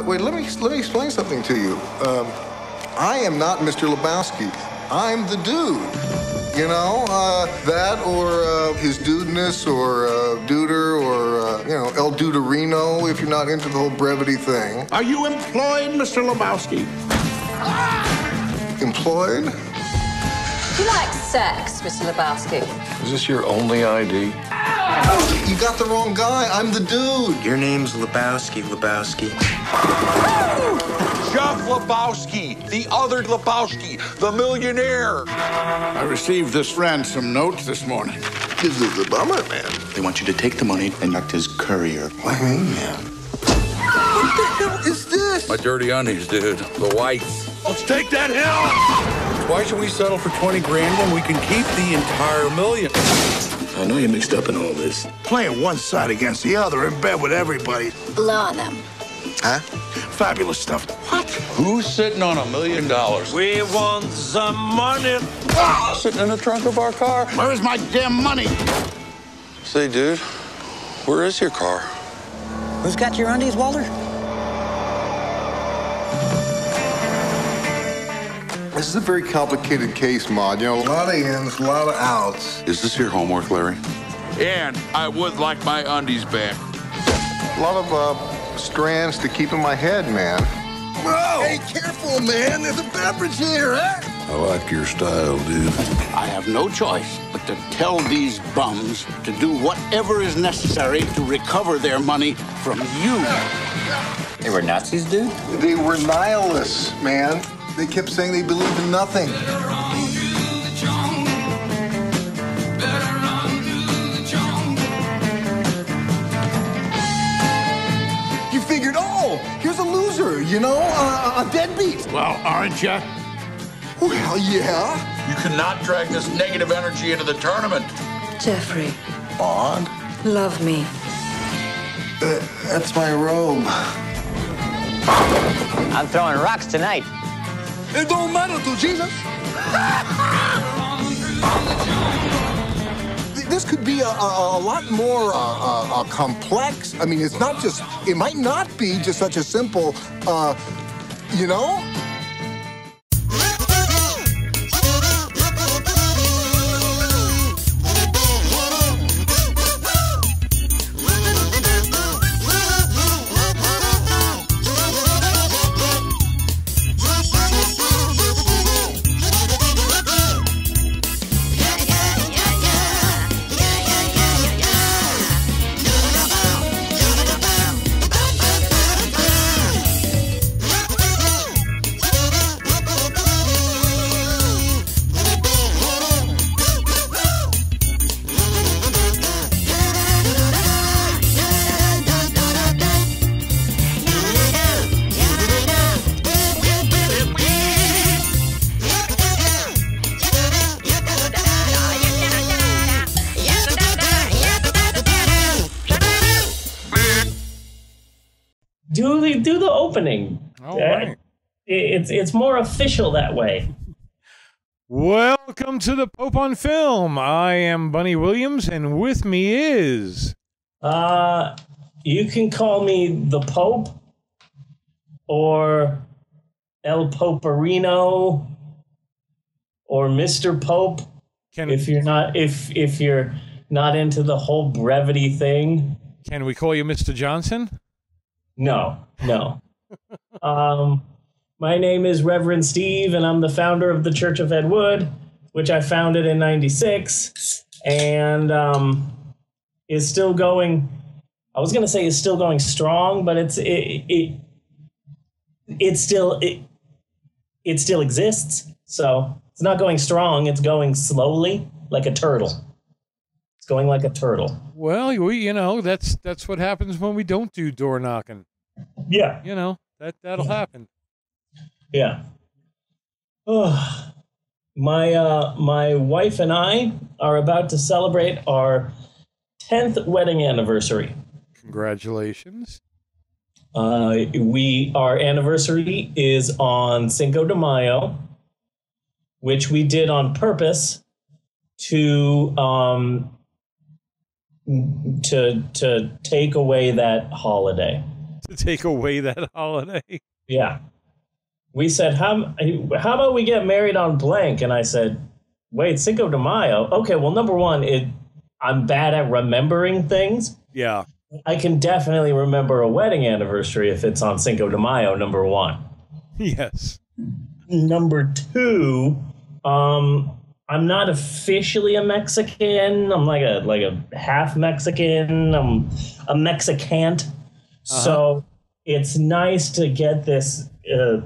wait, wait, let me let me explain something to you. Um, I am not Mr. Lebowski. I'm the dude. You know, uh, that or uh, his dudeness or uh, duder or, uh, you know, El Duderino if you're not into the whole brevity thing. Are you employed, Mr. Lebowski? Employed? Do you like sex, Mr. Lebowski? Is this your only ID? You got the wrong guy. I'm the dude. Your name's Lebowski, Lebowski. Jeff Lebowski, the other Lebowski, the millionaire. I received this ransom note this morning. This is a bummer, man. They want you to take the money and act as courier. What do you mean, man? What the hell is this? My dirty undies, dude. The whites. Let's take that hill. Why should we settle for 20 grand when we can keep the entire million? I know you're mixed up in all this. Playing one side against the other in bed with everybody. Blow on them. Huh? Fabulous stuff. What? Who's sitting on a million dollars? We want some money. Ah, sitting in the trunk of our car. Where is my damn money? Say, dude, where is your car? Who's got your undies, Walter? This is a very complicated case, Maud. You know, a lot of ins, a lot of outs. Is this your homework, Larry? And I would like my undies back. A lot of uh, strands to keep in my head, man. Whoa! Hey, careful, man. There's a beverage here, huh? I like your style, dude. I have no choice but to tell these bums to do whatever is necessary to recover their money from you. They were Nazis, dude? They were nihilists, man. They kept saying they believed in nothing. You figured, oh, here's a loser, you know, uh, a deadbeat. Well, aren't you? Well, yeah. You cannot drag this negative energy into the tournament. Jeffrey, Bond? love me. Uh, that's my robe. I'm throwing rocks tonight. It don't matter to Jesus. this could be a, a, a lot more uh, uh, uh, complex. I mean, it's not just, it might not be just such a simple, uh, you know? It's it's more official that way. Welcome to the Pope on Film. I am Bunny Williams, and with me is Uh, you can call me the Pope or El Poperino or Mr. Pope can if you're not if if you're not into the whole brevity thing. can we call you Mr. Johnson? No, no. um, my name is Reverend Steve, and I'm the founder of the Church of Ed Wood, which I founded in '96, and um, is still going. I was gonna say is still going strong, but it's it it it still it it still exists. So it's not going strong. It's going slowly, like a turtle. It's going like a turtle. Well, we you know that's that's what happens when we don't do door knocking. Yeah. You know that that'll happen. Yeah. Oh, my uh, my wife and I are about to celebrate our tenth wedding anniversary. Congratulations. Uh, we our anniversary is on Cinco de Mayo, which we did on purpose to um, to to take away that holiday. to take away that holiday. Yeah. We said, how, how about we get married on blank? And I said, wait, Cinco de Mayo. Okay, well, number one, it I'm bad at remembering things. Yeah. I can definitely remember a wedding anniversary if it's on Cinco de Mayo, number one. Yes. Number two, um, I'm not officially a Mexican. I'm like a like a half Mexican. I'm a Mexicant. So it's nice to get this uh,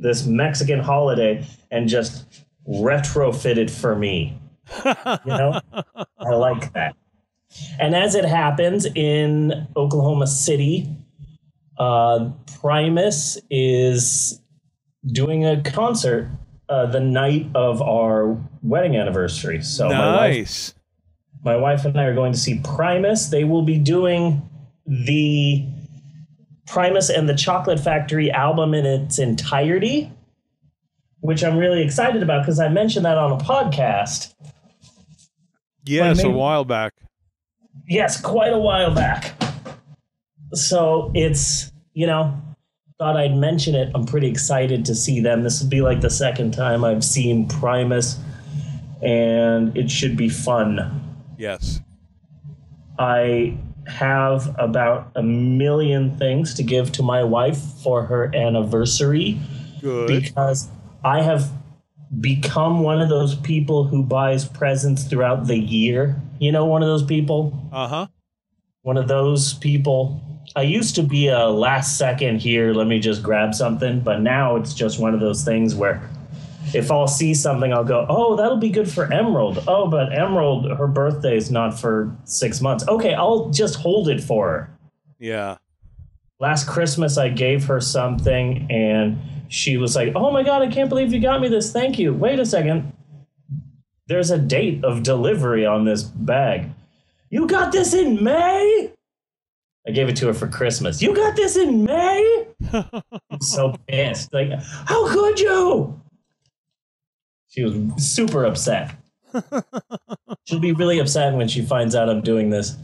this Mexican holiday and just retrofitted for me. You know, I like that. And as it happens in Oklahoma City, uh, Primus is doing a concert uh, the night of our wedding anniversary. So my wife, nice. my wife and I are going to see Primus. They will be doing the Primus and the Chocolate Factory album in its entirety, which I'm really excited about because I mentioned that on a podcast. Yes, a maybe- while back. Yes, quite a while back. So it's, you know, thought I'd mention it. I'm pretty excited to see them. This will be like the second time I've seen Primus, and it should be fun. Yes. I have about a million things to give to my wife for her anniversary Good. because I have become one of those people who buys presents throughout the year. You know, one of those people? Uh huh. one of those people. I used to be a last second here, let me just grab something, but now it's just one of those things where if I'll see something, I'll go, oh, that'll be good for Emerald. Oh, but Emerald, her birthday is not for six months. Okay, I'll just hold it for her. Yeah. Last Christmas, I gave her something and she was like, oh my God, I can't believe you got me this. Thank you. Wait a second. There's a date of delivery on this bag. You got this in May? I gave it to her for Christmas. You got this in May? I'm so pissed. Like, how could you? She was super upset. She'll be really upset when she finds out I'm doing this.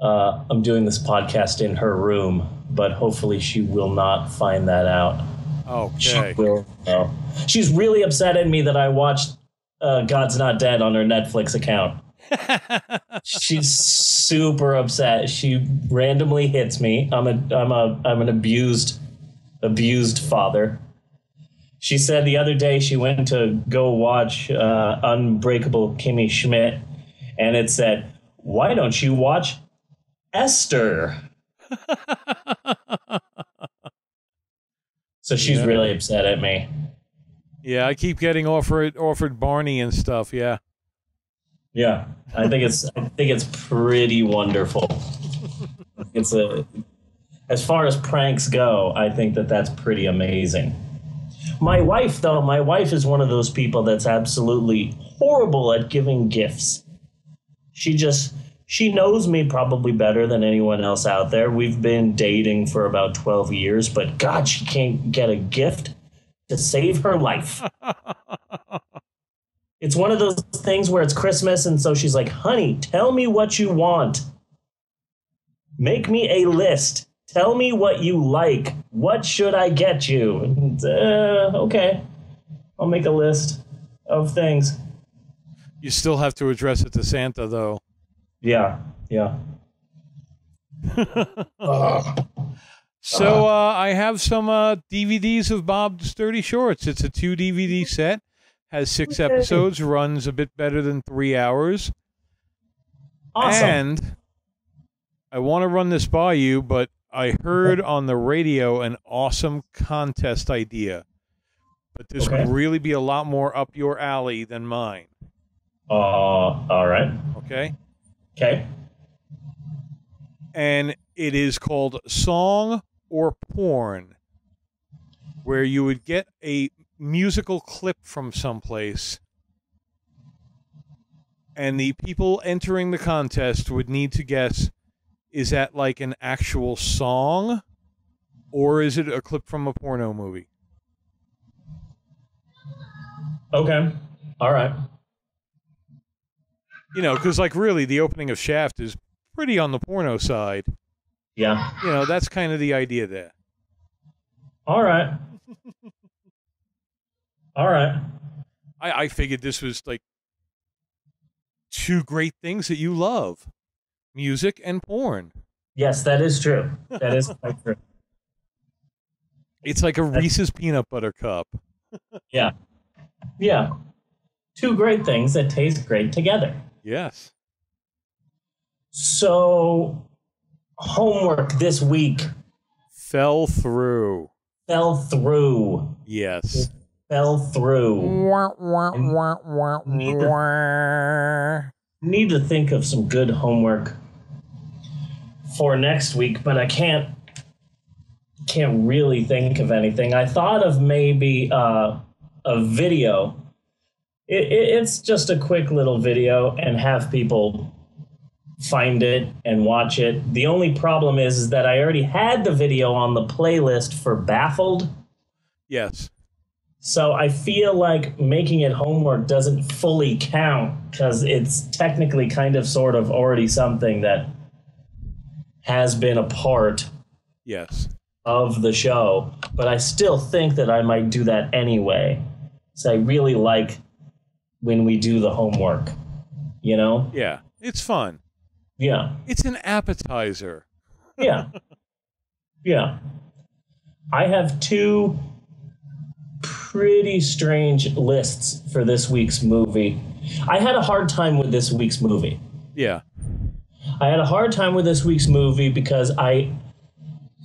Uh, I'm doing this podcast in her room, but hopefully she will not find that out. She Okay. will. know. She's really upset at me that I watched uh, God's Not Dead on her Netflix account. She's super upset. She randomly hits me. I'm a I'm a I'm an abused abused father. She said the other day she went to go watch uh, Unbreakable Kimmy Schmidt, and it said, "Why don't you watch Esther?" so she's Yeah. really upset at me. Yeah, I keep getting offered offered Barney and stuff. Yeah. Yeah, I think it's I think it's pretty wonderful. It's a as far as pranks go, I think that that's pretty amazing. My wife though, my wife is one of those people that's absolutely horrible at giving gifts. She just she knows me probably better than anyone else out there. We've been dating for about 12 years, but god, she can't get a gift to save her life. It's one of those things where it's Christmas, and so she's like, honey, tell me what you want. Make me a list. Tell me what you like. What should I get you? And, uh, okay. I'll make a list of things. You still have to address it to Santa, though. Yeah, yeah. So uh, I have some uh, DVDs of Bob's Dirty Shorts. It's a two DVD set, has six Yay. episodes, runs a bit better than three hours. Awesome. And I want to run this by you, but I heard on the radio an awesome contest idea. But this Okay. would really be a lot more up your alley than mine. uh, all right. Okay? Okay. and it is called Song or Porn, where you would get a musical clip from someplace, and the people entering the contest would need to guess is that like an actual song, or is it a clip from a porno movie? Okay. All right. You know, because like really, the opening of Shaft is pretty on the porno side. Yeah. You know, that's kind of the idea there. All right. All right. I, I figured this was like two great things that you love music and porn. Yes, that is true. That is quite true. It's like a Reese's peanut butter cup. Yeah. Yeah. Two great things that taste great together. Yes. So, homework this week Fell through. fell through. Yes. Fell through. Need to think of some good homework for next week, but I can't can't really think of anything. I thought of maybe uh, a video. It, it, it's just a quick little video, and have people find it and watch it. The only problem is, is that I already had the video on the playlist for Baffled. Yes. So I feel like making it homework doesn't fully count because it's technically kind of sort of already something that has been a part Yes. of the show, but I still think that I might do that anyway. So I really like when we do the homework, you know? Yeah. It's fun. Yeah. It's an appetizer. Yeah. yeah. I have two pretty strange lists for this week's movie. I had a hard time with this week's movie. Yeah. I had a hard time with this week's movie because I,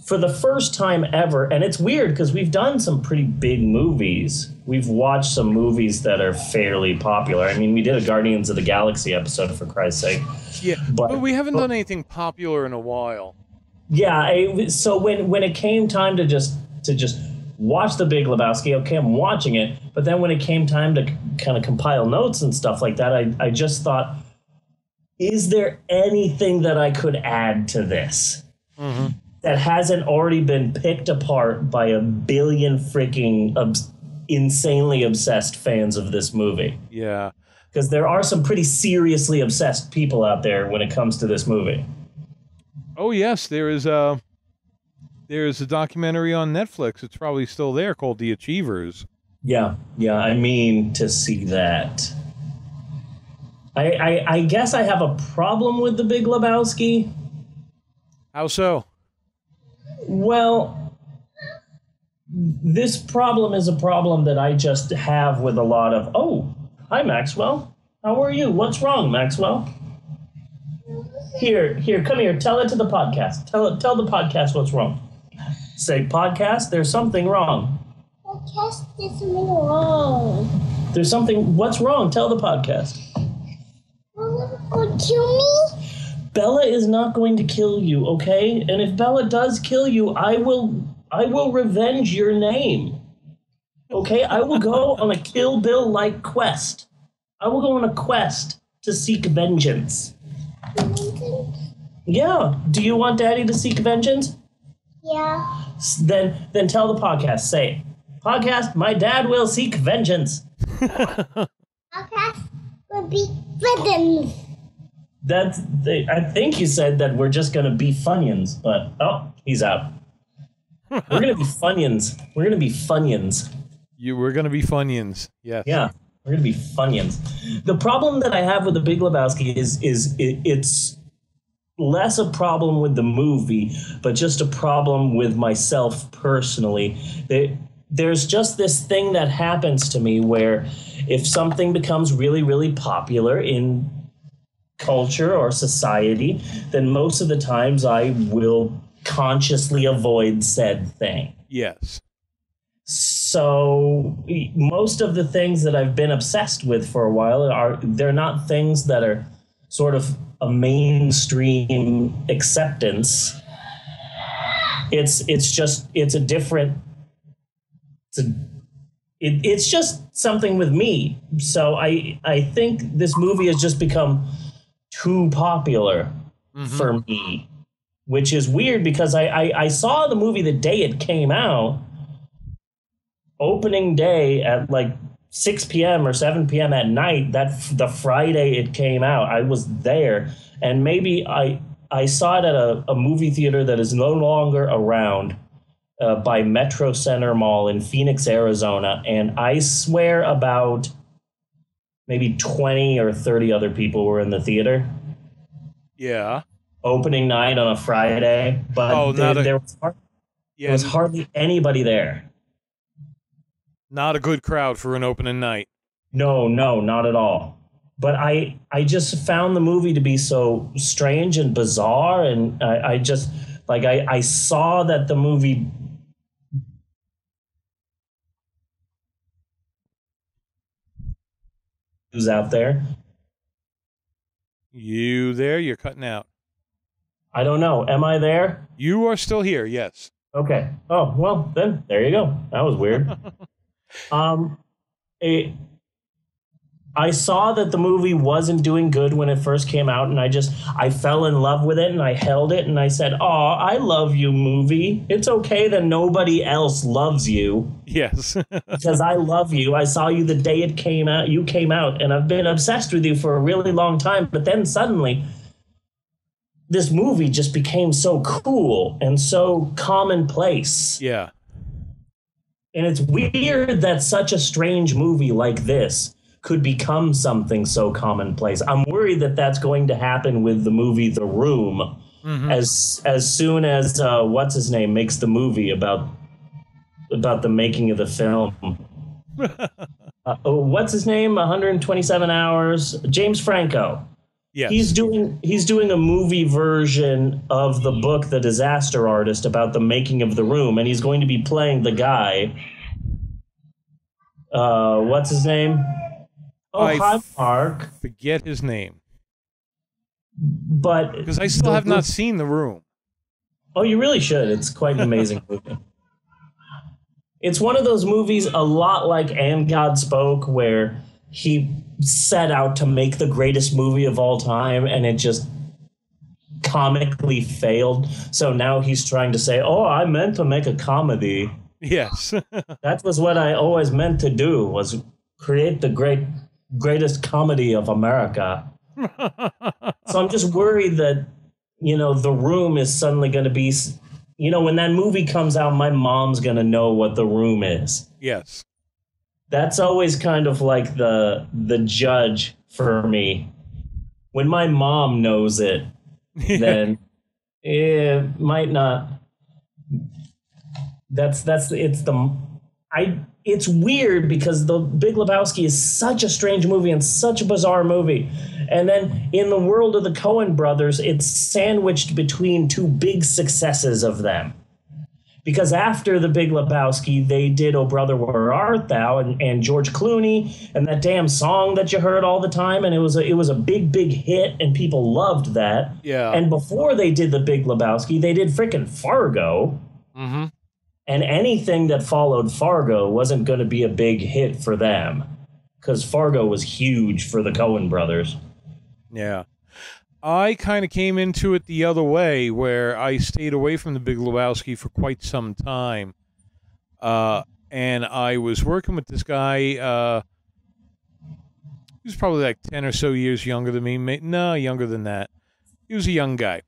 for the first time ever, and it's weird because we've done some pretty big movies. We've watched some movies that are fairly popular. I mean, we did a Guardians of the Galaxy episode, for Christ's sake. Yeah. But- But, we haven't done anything popular in a while. Yeah. I, so when when it came time to just to just watch the Big Lebowski, okay, I'm watching it. But then when it came time to kind of compile notes and stuff like that, I I just thought, is there anything that I could add to this? Mm-hmm. that hasn't already been picked apart by a billion freaking obs- insanely obsessed fans of this movie. Yeah. Because there are some pretty seriously obsessed people out there when it comes to this movie. Oh yes, there is uh, a there is a documentary on Netflix. It's probably still there called The Achievers. Yeah, yeah, I mean to see that. I, I, I guess I have a problem with the Big Lebowski. How so? Well, this problem is a problem that I just have with a lot of. Oh, hi, Maxwell. How are you? What's wrong, Maxwell? Here, here, come here. Tell it to the podcast. Tell it. Tell the podcast what's wrong. Say, podcast. There's something wrong. Podcast is wrong. There's something. What's wrong? Tell the podcast. Will kill me? Bella is not going to kill you, okay? And if Bella does kill you, I will I will revenge your name. Okay? I will go on a Kill Bill like quest. I will go on a quest to seek vengeance. Yeah. Do you want Daddy to seek vengeance? Yeah. Then then tell the podcast. Say. Podcast, my dad will seek vengeance. Podcast will be villains. That's they, I think you said that we're just gonna be funyuns, but oh, he's out. We're gonna be funyuns. We're gonna be funyuns. You were gonna be Funyuns. Yes. Yeah, we're gonna be funyuns. The problem that I have with the Big Lebowski is is it, it's less a problem with the movie, but just a problem with myself personally. There, there's just this thing that happens to me where if something becomes really, really popular in culture or society, then most of the times I will consciously avoid said thing. Yes. So most of the things that I've been obsessed with for a while are they're not things that are sort of a mainstream acceptance. It's it's just it's a different it's a it, it's just something with me. So I I think this movie has just become too popular for me, which is weird because I, I I saw the movie the day it came out, opening day at like 6 p.m. or 7 p.m. at night. That the Friday it came out, I was there, and maybe I I saw it at a, a movie theater that is no longer around uh, by Metro Center Mall in Phoenix, Arizona. And I swear about maybe 20 or 30 other people were in the theater Yeah. opening night on a Friday. But Oh, there, a- there, was, har- Yeah. there was hardly anybody there. Not a good crowd for an opening night. No, no, not at all. But I, I just found the movie to be so strange and bizarre, and I, I just like I, I saw that the movie was out there. You there? You're cutting out. I don't know. Am I there? You are still here. Yes. Okay. Oh well, then there you go. That was weird. um, it, I saw that the movie wasn't doing good when it first came out, and I just I fell in love with it, and I held it, and I said, "Oh, I love you, movie. It's okay that nobody else loves you Yes. because I love you. I saw you the day it came out. You came out, and I've been obsessed with you for a really long time. But then suddenly, this movie just became so cool and so commonplace. yeah. And it's weird that such a strange movie like this could become something so commonplace. I'm worried that that's going to happen with the movie The Room as as soon as uh, what's his name makes the movie about about the making of the film. uh, oh, what's his name? 127 hours. James Franco. Yes. He's doing he's doing a movie version of the book The Disaster Artist about the making of the room and he's going to be playing the guy uh what's his name? Oh, I hi Mark. Forget his name But because I still have not seen the room. Oh, you really should. It's quite an amazing movie. It's one of those movies, a lot like And God Spoke, where he set out to make the greatest movie of all time and it just comically failed. So now he's trying to say, Oh, I meant to make a comedy. Yes. That was what I always meant to do was create the great greatest comedy of America. so I'm just worried that you know the room is suddenly going to be you know when that movie comes out my mom's going to know what the room is. yes. That's always kind of like the the judge for me. When my mom knows it, then it might not that's that's it's the I it's weird because the Big Lebowski is such a strange movie and such a bizarre movie. And then in the world of the Coen brothers, it's sandwiched between two big successes of them. Because after the Big Lebowski, they did Oh Brother Where Art Thou and, and George Clooney and that damn song that you heard all the time, and it was a, it was a big big hit and people loved that. Yeah. And before they did the Big Lebowski, they did frickin' Fargo. Mm-hmm. And anything that followed Fargo wasn't going to be a big hit for them because Fargo was huge for the Coen brothers. Yeah. I kind of came into it the other way, where I stayed away from the Big Lebowski for quite some time. Uh, and I was working with this guy. Uh, he was probably like 10 or so years younger than me. No, younger than that. He was a young guy.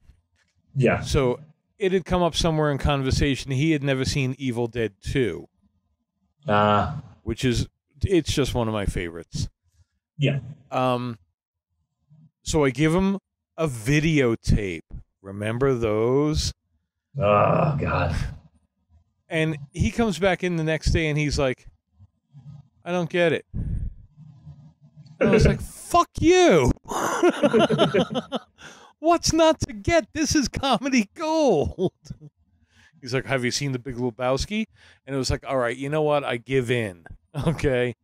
Yeah. So it had come up somewhere in conversation. He had never seen Evil Dead 2, Ah, which is, it's just one of my favorites. yeah. Um, so I give him a videotape. Remember those? Oh, God. And he comes back in the next day and he's like, I don't get it. And I was like, fuck you. What's not to get? This is comedy gold. He's like, Have you seen The Big Lebowski? And it was like, All right, you know what? I give in. Okay.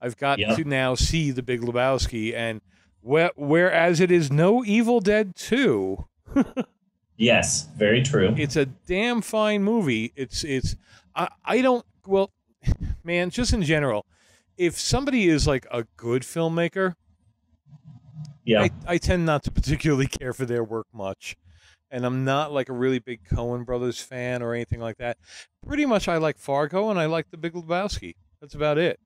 I've got Yeah. to now see The Big Lebowski. And whe- whereas it is no Evil Dead 2, Yes, very true. it's a damn fine movie. It's it's I, I don't well man, just in general, if somebody is like a good filmmaker, Yeah. I, I tend not to particularly care for their work much. And I'm not like a really big Coen Brothers fan or anything like that. Pretty much I like Fargo and I like The Big Lebowski. That's about it.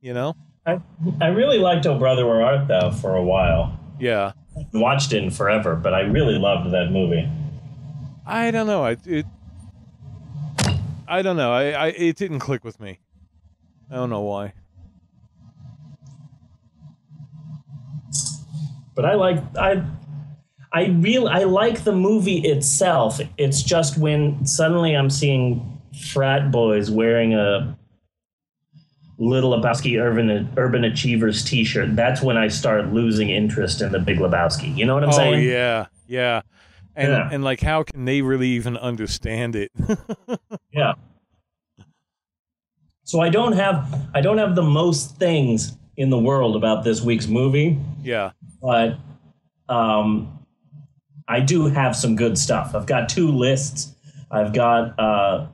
You know? I, I really liked Oh Brother Where Art Thou for a while. Yeah. watched it in forever, but I really loved that movie. I don't know. I it. I don't know. I, I it didn't click with me. I don't know why. But I like I I real I like the movie itself. It's just when suddenly I'm seeing frat boys wearing a Little Lebowski Urban Urban Achievers T-shirt. That's when I start losing interest in the Big Lebowski. You know what I'm oh saying? yeah, yeah, and Yeah. and like how can they really even understand it? Yeah. So I don't have I don't have the most things in the world about this week's movie, yeah. but um, I do have some good stuff. I've got two lists. I've got uh,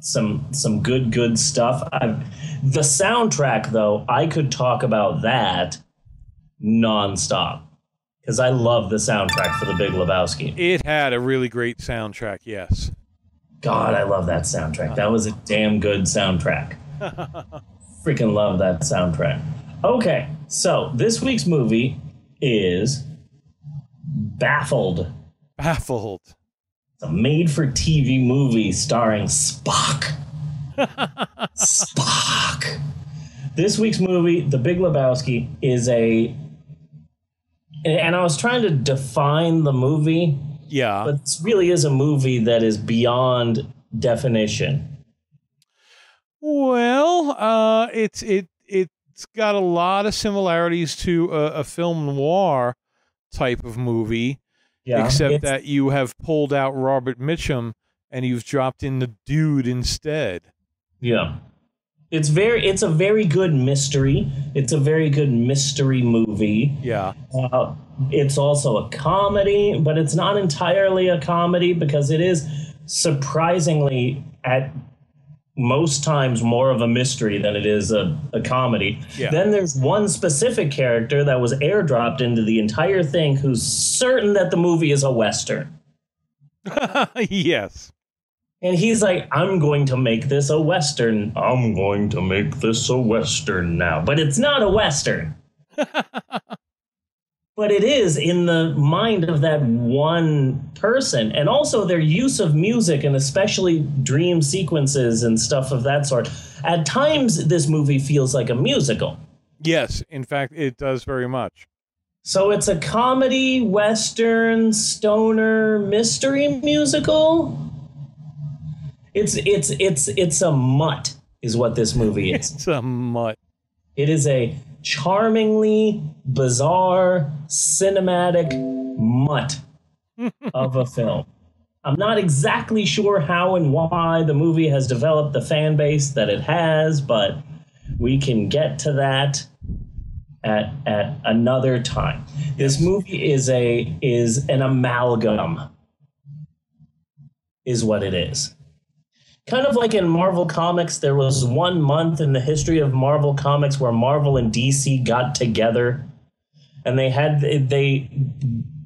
some some good good stuff. I've the soundtrack though. I could talk about that nonstop because I love the soundtrack for The Big Lebowski. It had a really great soundtrack. Yes. God, I love that soundtrack. That was a damn good soundtrack. Freaking love that soundtrack. Okay, so this week's movie is Baffled. Baffled. It's a made for TV movie starring Spock. Spock. This week's movie, The Big Lebowski, is a. And I was trying to define the movie, Yeah. but this really is a movie that is beyond definition. Well, uh, it's it it's got a lot of similarities to a, a film noir type of movie, Yeah. except that you have pulled out Robert Mitchum and you've dropped in the dude instead. Yeah. It's very it's a very good mystery. It's a very good mystery movie. Yeah. Uh, it's also a comedy, but it's not entirely a comedy because it is surprisingly at most times more of a mystery than it is a, a comedy. Yeah. Then there's one specific character that was airdropped into the entire thing who's certain that the movie is a western. yes. And he's like, I'm going to make this a Western. I'm going to make this a Western now. But it's not a Western. but it is in the mind of that one person. And also their use of music and especially dream sequences and stuff of that sort. At times, this movie feels like a musical. Yes. In fact, it does very much. So it's a comedy, Western, stoner, mystery musical. It's it's it's it's a mutt, is what this movie is. It's a mutt. It is a charmingly bizarre cinematic mutt of a film. I'm not exactly sure how and why the movie has developed the fan base that it has, but we can get to that at at another time. This movie is a is an amalgam is what it is. Kind of like in Marvel Comics, there was one month in the history of Marvel Comics where Marvel and DC got together and they had they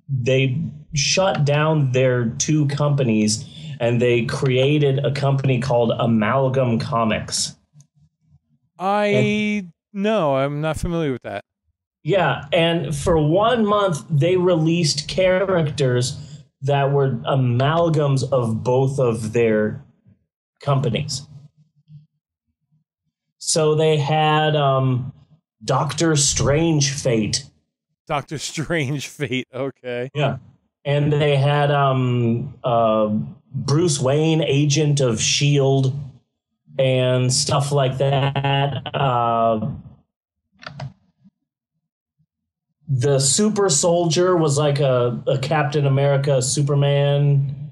they shut down their two companies and they created a company called Amalgam Comics. I no, I'm not familiar with that. Yeah, and for one month they released characters that were amalgams of both of their companies. So they had um, Doctor Strange Fate. Doctor Strange Fate. Okay. Yeah. And they had um, uh, Bruce Wayne, Agent of S.H.I.E.L.D., and stuff like that. Uh, the Super Soldier was like a, a Captain America Superman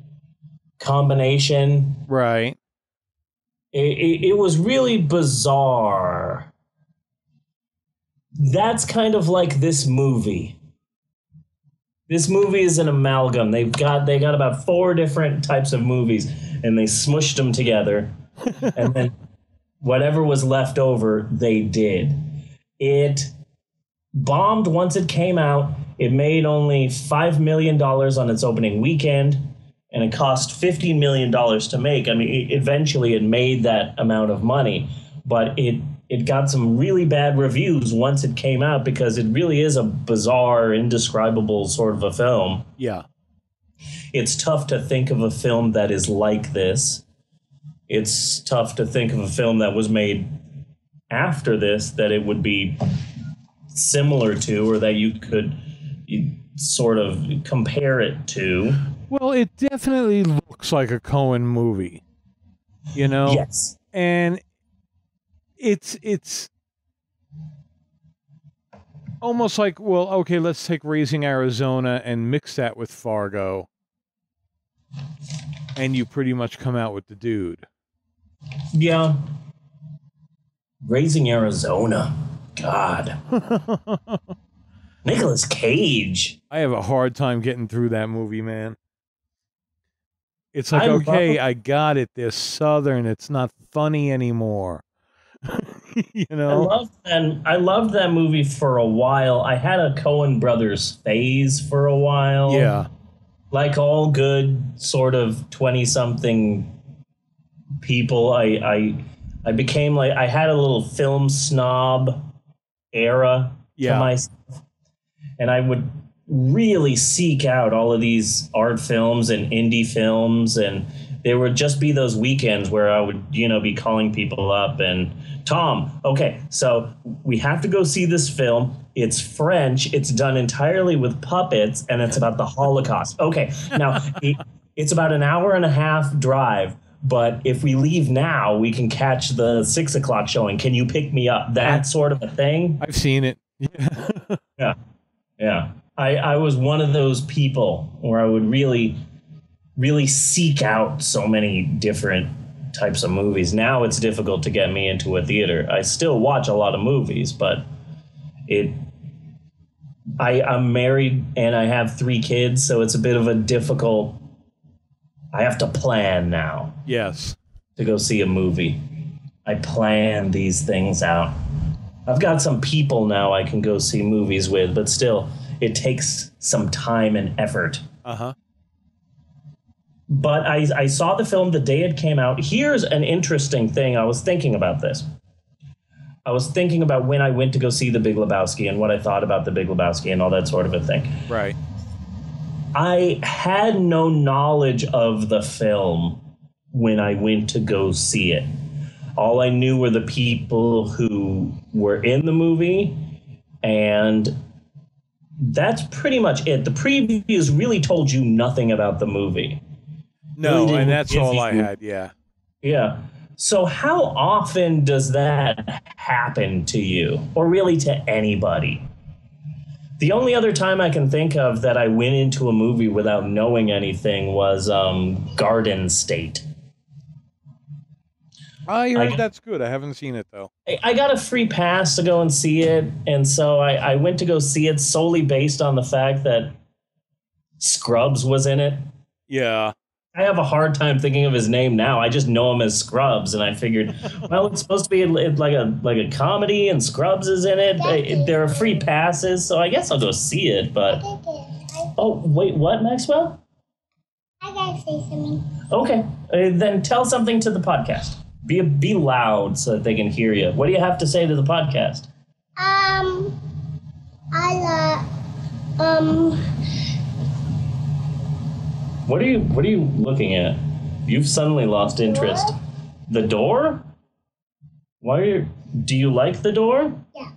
combination. Right. It, it, it was really bizarre. That's kind of like this movie. This movie is an amalgam. They've got they got about four different types of movies, and they smushed them together, and then whatever was left over, they did. It bombed once it came out. It made only five million dollars on its opening weekend, and it cost fifteen million dollars to make. I mean, it, eventually it made that amount of money, but it it got some really bad reviews once it came out because it really is a bizarre, indescribable sort of a film. Yeah. It's tough to think of a film that is like this. It's tough to think of a film that was made after this that it would be similar to or that you could sort of compare it to. Well, it definitely looks like a Coen movie. You know? Yes. And it's it's almost like, well, okay, let's take Raising Arizona and mix that with Fargo. And you pretty much come out with the dude. Yeah. Raising Arizona. God. Nicolas Cage. I have a hard time getting through that movie, man. It's like, I okay, love- I got it. They're Southern. It's not funny anymore. you I know? loved that. I loved that movie for a while. I had a Coen Brothers phase for a while. yeah. like all good sort of 20 something people i i i became like i had a little film snob era Yeah. to myself and i would really seek out all of these art films and indie films and there would just be those weekends where i would you know be calling people up and tom okay so we have to go see this film it's french it's done entirely with puppets and it's about the holocaust okay now it, it's about an hour and a half drive but if we leave now we can catch the six o'clock showing can you pick me up that sort of a thing I've seen it. yeah. Yeah. I, I was one of those people where I would really, really seek out so many different types of movies. Now it's difficult to get me into a theater. I still watch a lot of movies, but it I, I'm married and I have three kids, so it's a bit of a difficult I have to plan now Yes. to go see a movie. I plan these things out. I've got some people now I can go see movies with, but still, it takes some time and effort. Uh huh. But I, I saw the film the day it came out. Here's an interesting thing. I was thinking about this. I was thinking about when I went to go see The Big Lebowski and what I thought about The Big Lebowski and all that sort of a thing. Right. I had no knowledge of the film when I went to go see it. All I knew were the people who were in the movie, and that's pretty much it. The previews really told you nothing about the movie. No, Really and that's all I had. Yeah. Yeah. So, how often does that happen to you, or really to anybody? The only other time I can think of that I went into a movie without knowing anything was um, Garden State. I heard I- that's good. I haven't seen it though. I- I got a free pass to go and see it, and so I, I went to go see it solely based on the fact that Scrubs was in it. Yeah. I have a hard time thinking of his name now. I just know him as Scrubs, and I figured, well, it's supposed to be like a like a comedy, and Scrubs is in it. I- There are free passes, so I guess I'll go see it. But oh, wait, what, Maxwell? I gotta say something. Okay, uh, then tell something to the podcast. Be be loud so that they can hear you. What do you have to say to the podcast? Um, I love, um, What are you What are you looking at? You've suddenly lost interest. The door? Why are you? Do you like the door? Yeah.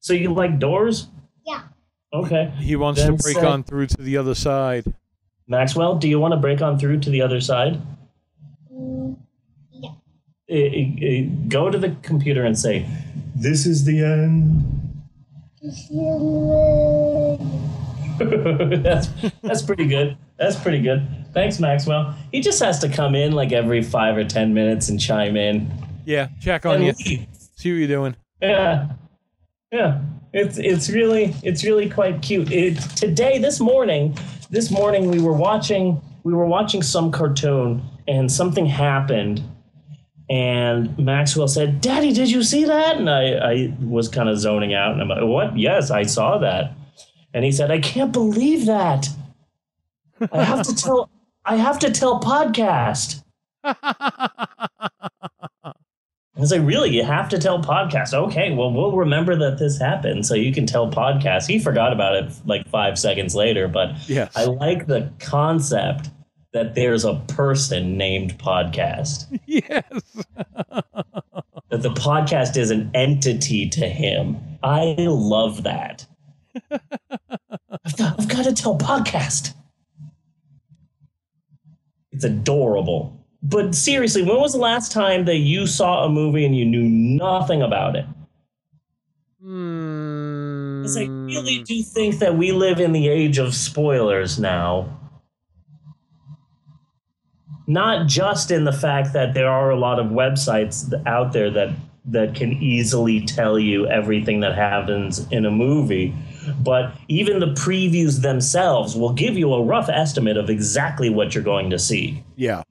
So you like doors? Yeah. Okay. He wants Then to break say- on through to the other side. Maxwell, do you want to break on through to the other side? Yeah. Eh, eh, eh, go to the computer and say, "This is the end." that's that's pretty good. That's pretty good. Thanks, Maxwell. He just has to come in like every five or ten minutes and chime in. Yeah. Check on you. leave. See what you're doing. Yeah, yeah. It's it's really it's really quite cute. It, today, this morning, this morning we were watching we were watching some cartoon and something happened, and Maxwell said, "Daddy, did you see that?" And I I was kind of zoning out, and I'm like, "What? Yes, I saw that." And he said, "I can't believe that. I have to tell I have to tell podcast." It's like, really, you have to tell podcast. Okay, well, we'll remember that this happened, so you can tell podcast. He forgot about it like five seconds later, but Yes. I like the concept that there's a person named podcast. Yes. that the podcast is an entity to him. I love that. I've got, I've got to tell podcast. It's adorable. But seriously, when was the last time that you saw a movie and you knew nothing about it? Hmm. Because I really do think that we live in the age of spoilers now. Not just in the fact that there are a lot of websites out there that that can easily tell you everything that happens in a movie, but even the previews themselves will give you a rough estimate of exactly what you're going to see. Yeah.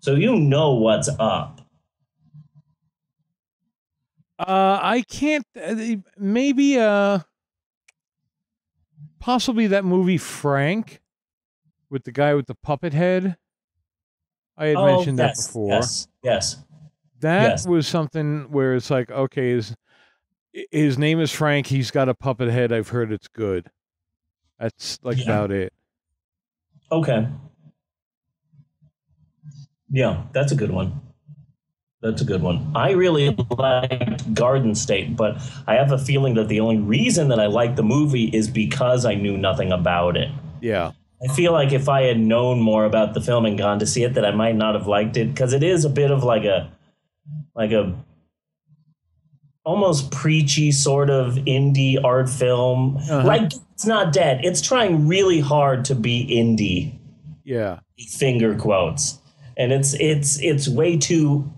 So you know what's up. Uh, I can't. Uh, maybe. Uh, possibly that movie Frank, with the guy with the puppet head. I had Oh, mentioned yes, that before. Yes, yes. That yes. was something where it's like, okay, his his name is Frank. He's got a puppet head. I've heard it's good. That's like Yeah. about it. Okay. Yeah, that's a good one. That's a good one. I really liked Garden State, but I have a feeling that the only reason that I liked the movie is because I knew nothing about it. Yeah. I feel like if I had known more about the film and gone to see it, that I might not have liked it because it is a bit of like a, like a, almost preachy sort of indie art film. Uh-huh. Like it's not dead. It's trying really hard to be indie Yeah. finger quotes and it's it's it's way too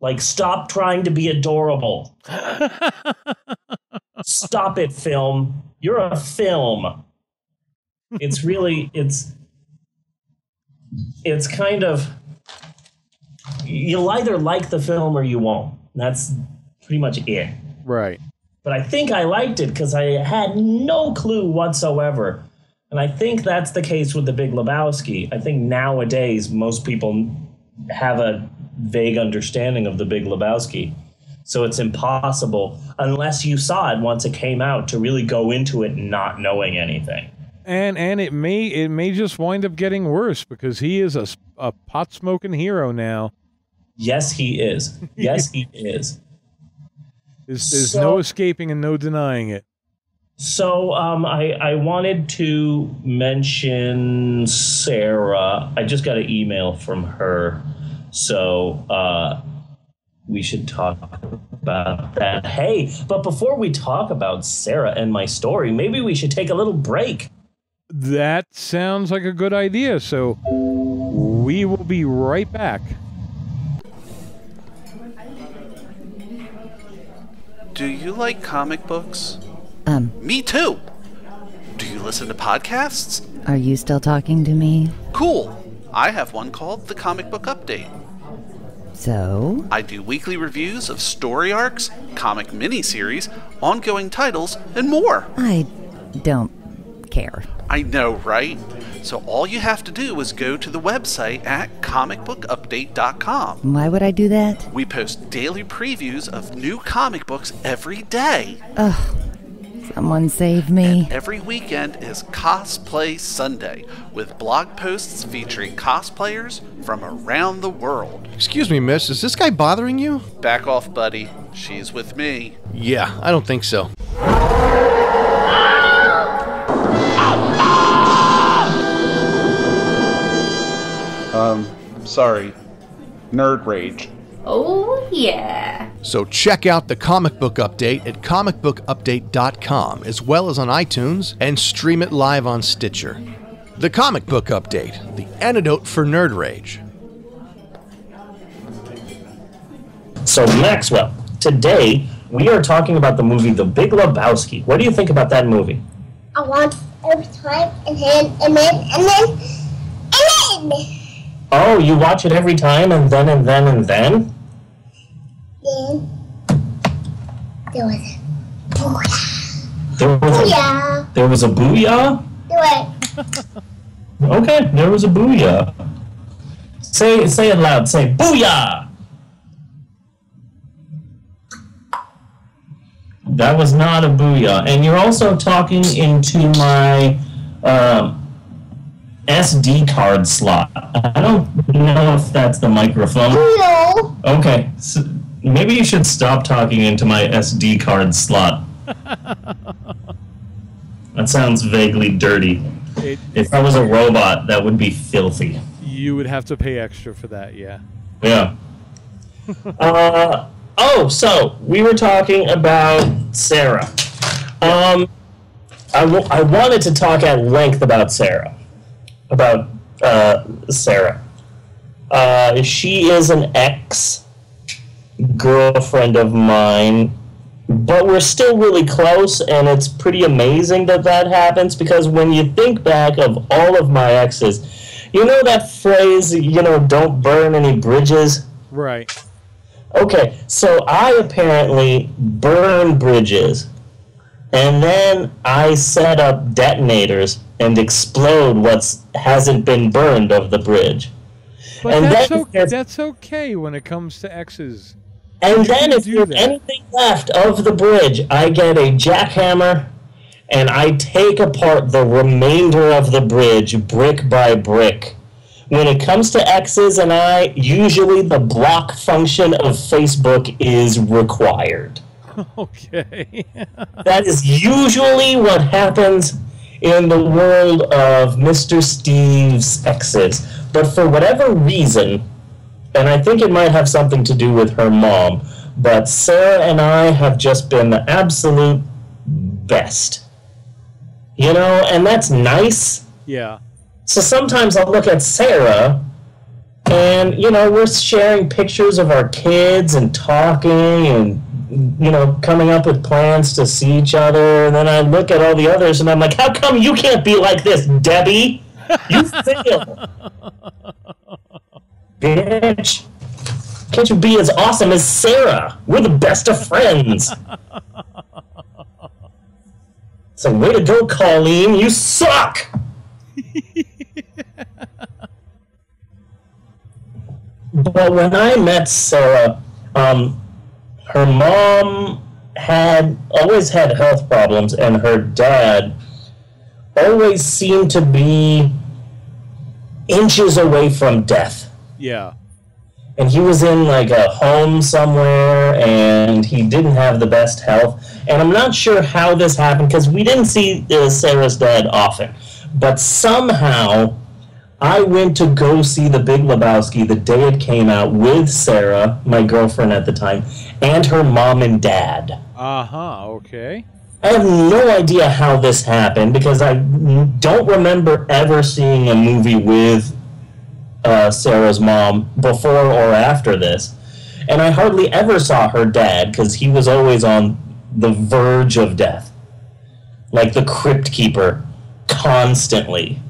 like stop trying to be adorable stop it film you're a film it's really it's it's kind of you'll either like the film or you won't that's pretty much it Right. but I think I liked it because I had no clue whatsoever. And I think that's the case with the Big Lebowski. I think nowadays most people have a vague understanding of the Big Lebowski. So it's impossible, unless you saw it once it came out, to really go into it not knowing anything. And and it may it may just wind up getting worse because he is a, a pot smoking hero now. Yes, he is. Yes, he is. There's, there's So- no escaping and no denying it. So um, I, I wanted to mention Sarah. I just got an email from her. So uh, we should talk about that. Hey, but before we talk about Sarah and my story, maybe we should take a little break. That sounds like a good idea. So we will be right back. Do you like comic books? Um, Me too. Do you listen to podcasts? are you still talking to me? Cool. I have one called The Comic Book Update. So? I do weekly reviews of story arcs, comic miniseries, ongoing titles, and more. I don't care. I know, right? So all you have to do is go to the website at comicbookupdate.com. Why would I do that? We post daily previews of new comic books every day. Ugh. Someone save me. Every weekend is Cosplay Sunday, with blog posts featuring cosplayers from around the world. Excuse me, miss, is this guy bothering you? Back off, buddy. She's with me. Yeah, I don't think so. Um, sorry. Nerd Rage. Oh, yeah. So check out the comic book update at comicbookupdate.com as well as on iTunes and stream it live on Stitcher. The comic book update, the antidote for nerd rage. So, Maxwell, today we are talking about the movie The Big Lebowski. What do you think about that movie? I want every time, and then, and then, and then, and then, Oh, you watch it every time and then and then and then? Then there was a booyah. There was booyah. A, there was a booyah? There okay, there was a booyah. Say say it loud. Say booyah. That was not a booyah. And you're also talking into my uh, SD card slot. I don't know if that's the microphone. No. Okay, so maybe you should stop talking into my SD card slot. that sounds vaguely dirty. It, If I was a robot, that would be filthy. you would have to pay extra for that, yeah. Yeah. uh, oh, so we were talking about Sarah. Um, I, w- I wanted to talk at length about Sarah. About uh, Sarah. Uh, she is an ex girlfriend of mine, but we're still really close, and it's pretty amazing that that happens because when you think back of all of my exes, you know that phrase, you know, don't burn any bridges? Right. Okay, so I apparently burn bridges, and then I set up detonators and explode what's hasn't been burned of the bridge. But And that's, then okay, that's okay when it comes to X's. And then if there's that. anything left of the bridge, I get a jackhammer and I take apart the remainder of the bridge brick by brick. When it comes to X's and I, usually the block function of Facebook is required. Okay. That is usually what happens in the world of Mr. Steve's exes. But for whatever reason, and I think it might have something to do with her mom, but Sarah and I have just been the absolute best. You know, and that's nice. yeah. So sometimes I'll look at Sarah and, you know, we're sharing pictures of our kids and talking and, you know, coming up with plans to see each other. And then I look at all the others and I'm like, how come you can't be like this, Debbie? You fail. Bitch. Can't you be as awesome as Sarah? We're the best of friends. So way to go, Colleen. You suck. but when I met Sarah, um, her mom had always had health problems, and her dad always seemed to be inches away from death. Yeah. and he was in like a home somewhere and he didn't have the best health. And i'm not sure how this happened because we didn't see uh, sarah's dad often. But somehow i went to go see the big lebowski the day it came out with sarah my girlfriend at the time and her mom and dad Uh huh. Okay. I have no idea how this happened because I don't remember ever seeing a movie with uh, Sarah's mom before or after this. And I hardly ever saw her dad because he was always on the verge of death. Like the crypt keeper, constantly.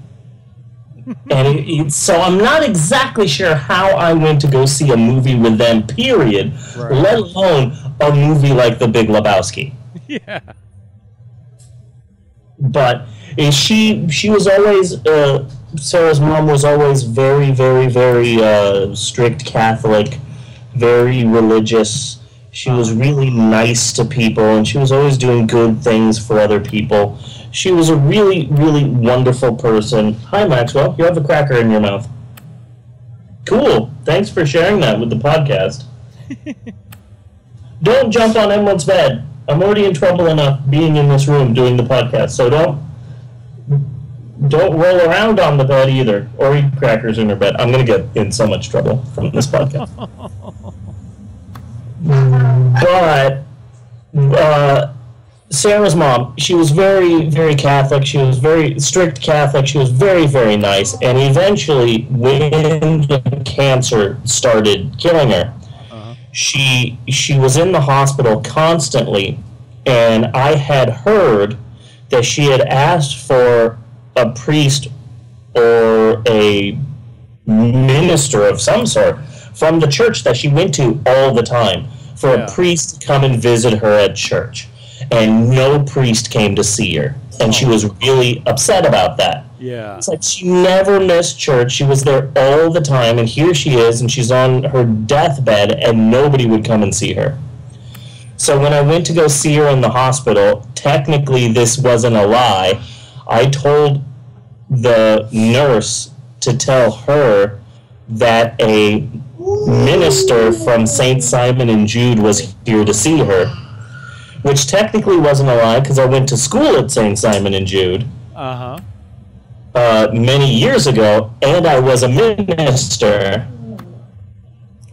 And it, it, so I'm not exactly sure how I went to go see a movie with them, period, Right. let alone a movie like The Big Lebowski Yeah. but she she was always uh, Sarah's mom was always very very very uh, strict Catholic, very religious. She was really nice to people, and she was always doing good things for other people. She was a really really wonderful person. Hi Maxwell, you have a cracker in your mouth. Cool. Thanks for sharing that with the podcast. don't jump on Emerald's bed. I'm already in trouble enough being in this room doing the podcast, so don't don't roll around on the bed either, or eat crackers in your bed. I'm gonna get in so much trouble from this podcast. but uh, Sarah's mom, she was very, very Catholic. She was very strict Catholic. She was very, very nice. And eventually, when the cancer started killing her, uh-huh. she she was in the hospital constantly, and I had heard that she had asked for a priest or a minister of some sort from the church that she went to all the time for a priest to come and visit her at church. And no priest came to see her. And she oh. was really upset about that. Yeah. It's like she never missed church. She was there all the time, and here she is, and she's on her deathbed, and nobody would come and see her. So when I went to go see her in the hospital, technically this wasn't a lie. I told the nurse to tell her that a minister from St. Simon and Jude was here to see her, which technically wasn't a lie because I went to school at St. Simon and Jude Uh huh. uh, many years ago, and I was a minister.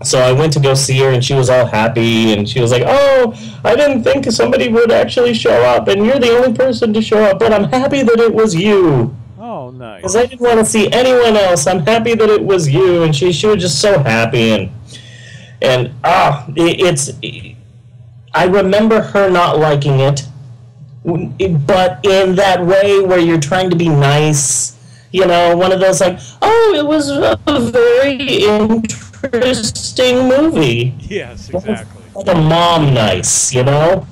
So I went to go see her, and she was all happy, and she was like, "Oh, I didn't think somebody would actually show up, and you're the only person to show up, but I'm happy that it was you." Oh, nice. Because I didn't want to see anyone else. I'm happy that it was you, and she she was just so happy, and and ah, it, it's. I remember her not liking it, but in that way where you're trying to be nice, you know, one of those like, oh, it was a very interesting movie. Yes, exactly. Like a mom nice, you know.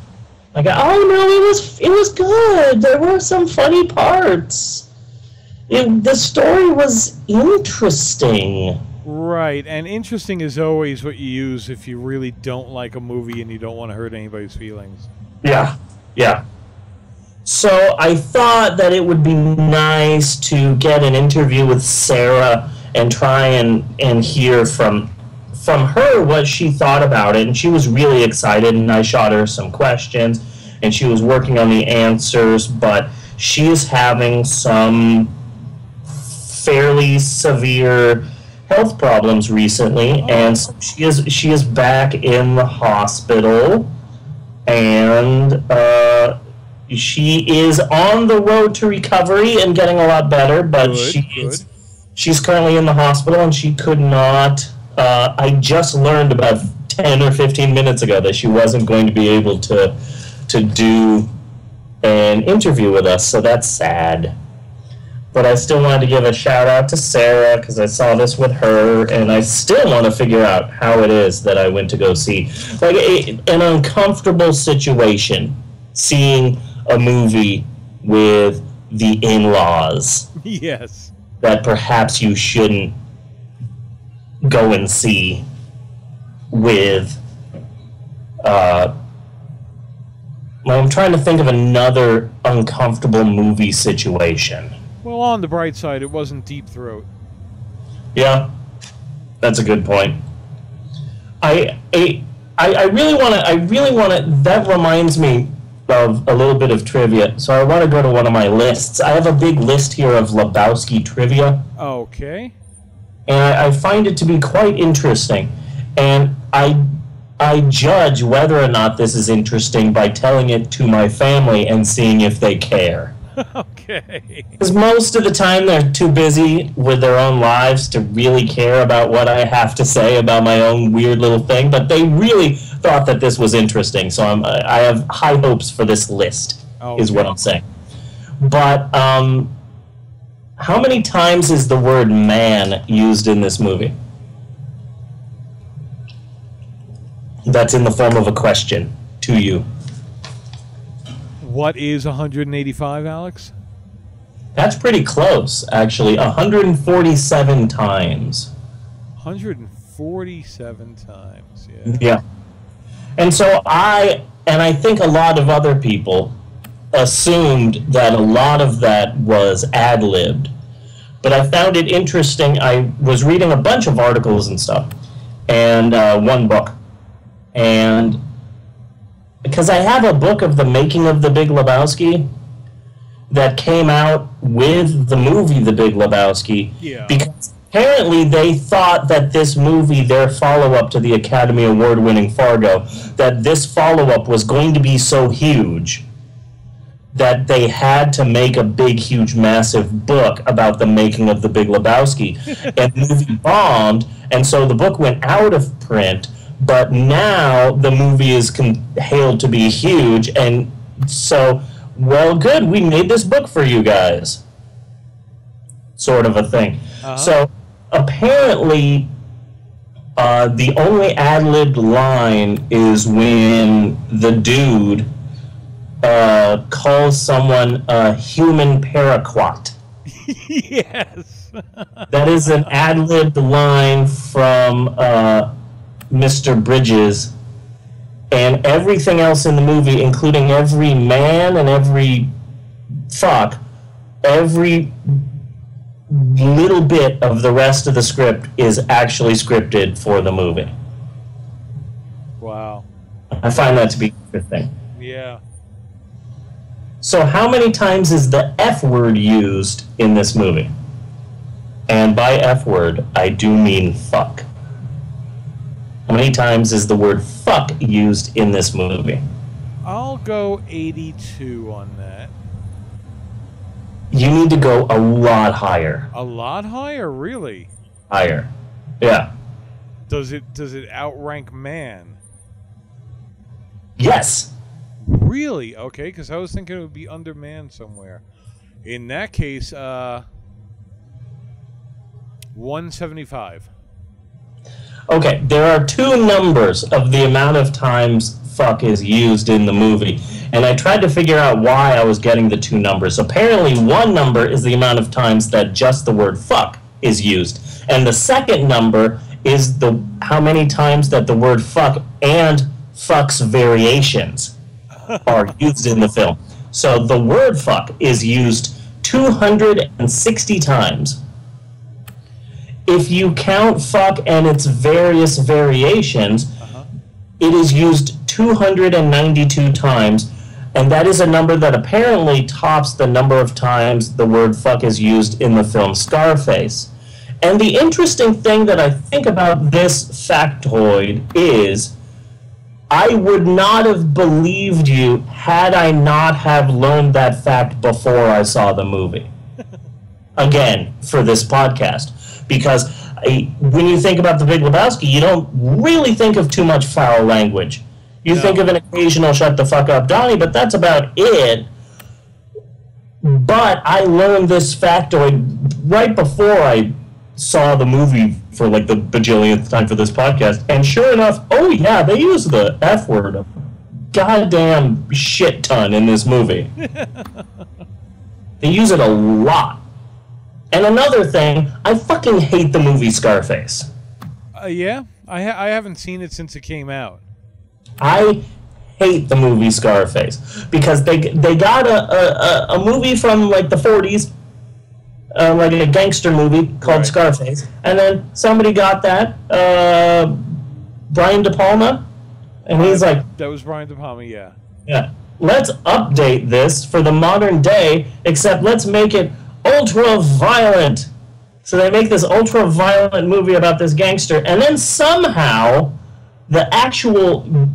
Like, oh no, it was it was good. There were some funny parts. It, the story was interesting. Right, and interesting is always what you use if you really don't like a movie and you don't want to hurt anybody's feelings. Yeah, yeah. So I thought that it would be nice to get an interview with Sarah and try and, and hear from from her what she thought about it. And she was really excited, and I shot her some questions, and she was working on the answers, but she is having some fairly severe health problems recently, and so she is she is back in the hospital, and uh, she is on the road to recovery and getting a lot better. But Good, she is she's currently in the hospital, and she could not. Uh, I just learned about ten or fifteen minutes ago that she wasn't going to be able to to do an interview with us, so that's sad but I still wanted to give a shout out to Sarah because I saw this with her, and I still want to figure out how it is that I went to go see like a, an uncomfortable situation, seeing a movie with the in-laws Yes. that perhaps you shouldn't go and see with. Uh, well, I'm trying to think of another uncomfortable movie situation. Well, on the bright side, it wasn't Deep Throat. Yeah, that's a good point. I I I I really want to. I really want to. That reminds me of a little bit of trivia. So I want to go to one of my lists. I have a big list here of Lebowski trivia, Okay. and I, I find it to be quite interesting. And I I judge whether or not this is interesting by telling it to my family and seeing if they care. okay. Because most of the time they're too busy with their own lives to really care about what I have to say about my own weird little thing. But they really thought that this was interesting, so I'm, I have high hopes for this list. Is what I'm saying. But um, how many times is the word "man" used in this movie? That's in the form of a question to you. What is 185, Alex? That's pretty close, actually. 147 times. 147 times. Yeah. Yeah. And so I, and I think a lot of other people, assumed that a lot of that was ad libbed. But I found it interesting. I was reading a bunch of articles and stuff, and uh, one book. And because I have a book of the making of The Big Lebowski that came out with the movie The Big Lebowski. Yeah. Because apparently they thought that this movie, their follow up to the Academy Award winning Fargo, that this follow up was going to be so huge that they had to make a big, huge, massive book about the making of The Big Lebowski. and the movie bombed, and so the book went out of print. But now the movie is con- hailed to be huge, and so, well, good, we made this book for you guys. Sort of a thing. So apparently, uh, the only ad libbed line is when the dude uh, calls someone a human paraquat. yes. That is an ad libbed line from uh, Mr. Bridges and everything else in the movie, including every man and every fuck, every little bit of the rest of the script is actually scripted for the movie. Wow. I find that to be a good thing. Yeah. So, how many times is the F word used in this movie? And by F word, I do mean fuck. How many times is the word fuck used in this movie? I'll go 82 on that. You need to go a lot higher. A lot higher, really. Higher. Yeah. Does it does it outrank man? Yes. Really? Okay, because I was thinking it would be under man somewhere. In that case, uh, 175. Okay, there are two numbers of the amount of times fuck is used in the movie. And I tried to figure out why I was getting the two numbers. Apparently, one number is the amount of times that just the word fuck is used. And the second number is the how many times that the word fuck and fuck's variations are used in the film. So the word fuck is used 260 times. If you count fuck and its various variations, uh-huh. it is used 292 times, and that is a number that apparently tops the number of times the word fuck is used in the film Scarface. And the interesting thing that I think about this factoid is I would not have believed you had I not have learned that fact before I saw the movie. Again, for this podcast. Because I, when you think about the Big Lebowski, you don't really think of too much foul language. You think of an occasional shut the fuck up Donnie, but that's about it. But I learned this factoid right before I saw the movie for like the bajillionth time for this podcast, and sure enough, oh yeah, they use the F word a goddamn shit ton in this movie. they use it a lot. And another thing, I fucking hate the movie Scarface. Uh, yeah, I ha- I haven't seen it since it came out. I hate the movie Scarface because they they got a a, a movie from like the 40s, uh, like a gangster movie called Scarface, and then somebody got that uh, Brian De Palma, and he's like, That was Brian De Palma, yeah. yeah, let's update this for the modern day, except let's make it ultra violent. So they make this ultra violent movie about this gangster, and then somehow the actual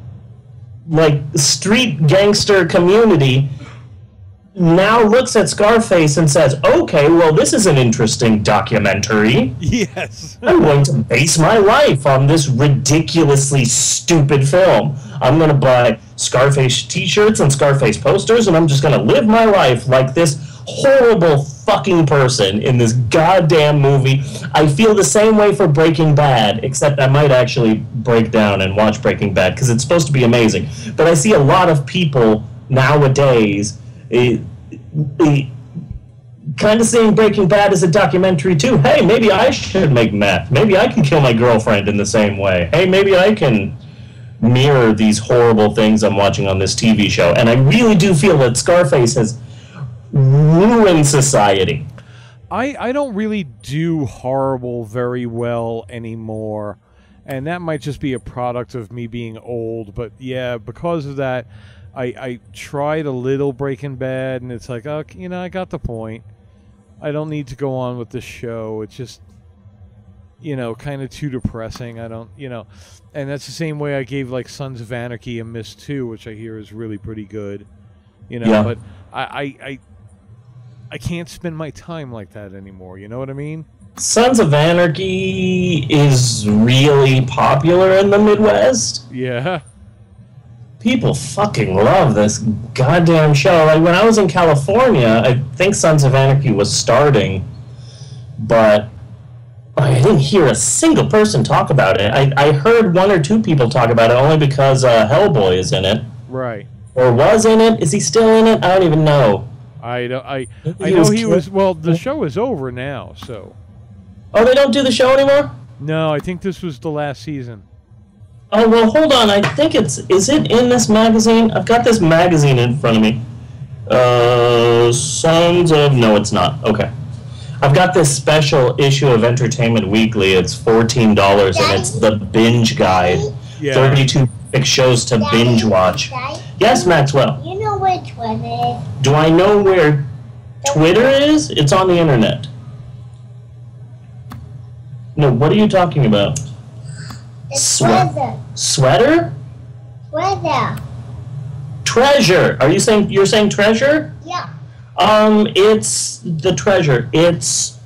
like street gangster community now looks at Scarface and says, "Okay, well, this is an interesting documentary. Yes, I'm going to base my life on this ridiculously stupid film. I'm going to buy Scarface T-shirts and Scarface posters, and I'm just going to live my life like this horrible fucking person in this goddamn movie. I feel the same way for Breaking Bad, except I might actually break down and watch Breaking Bad because it's supposed to be amazing. But I see a lot of people nowadays eh, eh, kind of seeing Breaking Bad as a documentary too. Hey, maybe I should make meth. Maybe I can kill my girlfriend in the same way. Hey, maybe I can mirror these horrible things I'm watching on this TV show. And I really do feel that Scarface has ruined society. I, I don't really do horrible very well anymore. And that might just be a product of me being old. But yeah, because of that, I, I tried a little Breaking Bad, and it's like, oh, you know, I got the point. I don't need to go on with the show. It's just, you know, kind of too depressing. I don't, you know, and that's the same way I gave like Sons of Anarchy a miss too, which I hear is really pretty good. You know, Yeah. but I, I, I, I can't spend my time like that anymore. You know what I mean? Sons of Anarchy is really popular in the Midwest. Yeah. People fucking love this goddamn show. Like when I was in California, I think Sons of Anarchy was starting, but I didn't hear a single person talk about it. I, I heard one or two people talk about it only because uh, Hellboy is in it. Right. Or was in it. Is he still in it? I don't even know. I don't. I Maybe I know he killed. was. Well, the show is over now, so. Oh, they don't do the show anymore? No, I think this was the last season. Oh well, hold on. I think it's is it in this magazine? I've got this magazine in front of me. Uh, Sons of no, it's not. Okay, I've got this special issue of Entertainment Weekly. It's fourteen dollars, and it's the binge guide. Yeah. Thirty-two fix shows to binge watch. Yes, Maxwell. You know which one it is. Do I know where Twitter is? It's on the internet. No, what are you talking about? It's Sweat. weather. Sweater? Weather. Treasure. Are you saying you're saying treasure? Yeah. Um, it's the treasure. It's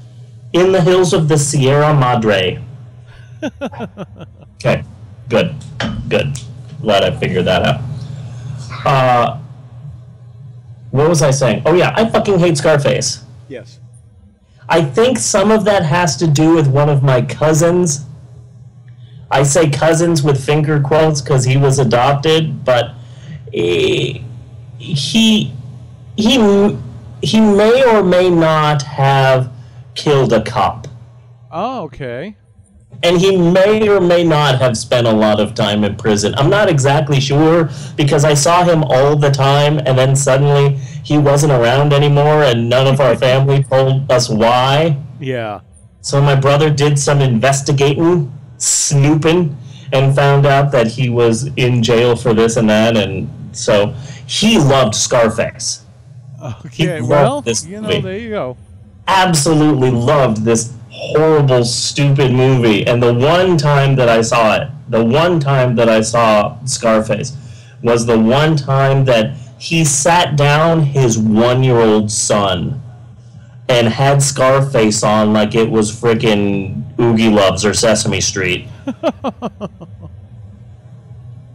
in the hills of the Sierra Madre. okay, good, good. Glad I figured that out. Uh, what was I saying? Oh yeah, I fucking hate Scarface. Yes. I think some of that has to do with one of my cousins. I say cousins with finger quotes because he was adopted, but eh, he he he may or may not have killed a cop, Oh, okay. And he may or may not have spent a lot of time in prison. I'm not exactly sure because I saw him all the time, and then suddenly he wasn't around anymore, and none of our family told us why. Yeah. So my brother did some investigating, snooping, and found out that he was in jail for this and that, and so he loved Scarface. Okay. loved Well, this you know, movie. there you go. Absolutely loved this horrible, stupid movie. And the one time that I saw it, the one time that I saw Scarface, was the one time that he sat down his one-year-old son and had Scarface on like it was frickin' Oogie Loves or Sesame Street.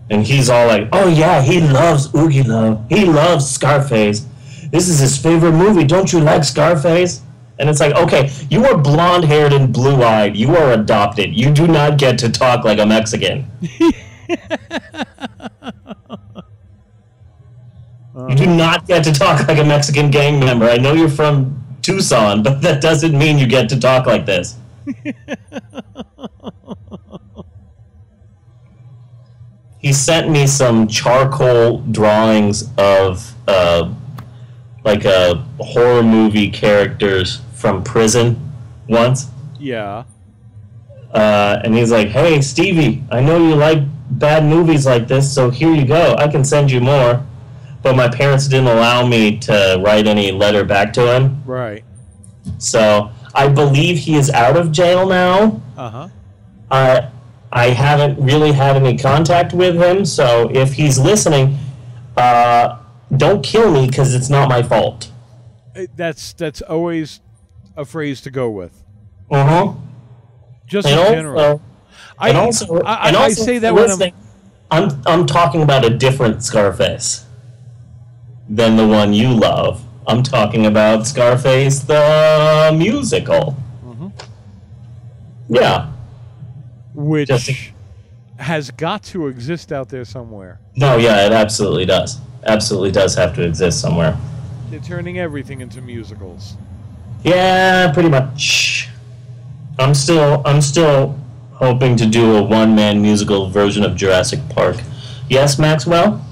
and he's all like, "Oh yeah, he loves Oogie Love. He loves Scarface. This is his favorite movie. Don't you like Scarface?" And it's like, okay, you are blonde-haired and blue-eyed. You are adopted. You do not get to talk like a Mexican. You do not get to talk like a Mexican gang member. I know you're from Tucson, but that doesn't mean you get to talk like this. he sent me some charcoal drawings of uh, like uh, horror movie characters from prison once. Yeah. Uh, and he's like, "Hey, Stevie, I know you like bad movies like this, so here you go. I can send you more." But my parents didn't allow me to write any letter back to him, Right. so I believe he is out of jail now. Uh huh. Uh, I haven't really had any contact with him, so if he's listening, uh, don't kill me because it's not my fault. That's that's always a phrase to go with. Uh huh. Just and in also, general. I- and also, I- and I also say that when I'm- I'm I'm talking about a different Scarface than the one you love. I'm talking about Scarface the musical. Mm-hmm. Yeah. Which has got to exist out there somewhere. No, yeah, it absolutely does. Absolutely does have to exist somewhere. They're turning everything into musicals. Yeah, pretty much. I'm still I'm still hoping to do a one man musical version of Jurassic Park. Yes, Maxwell?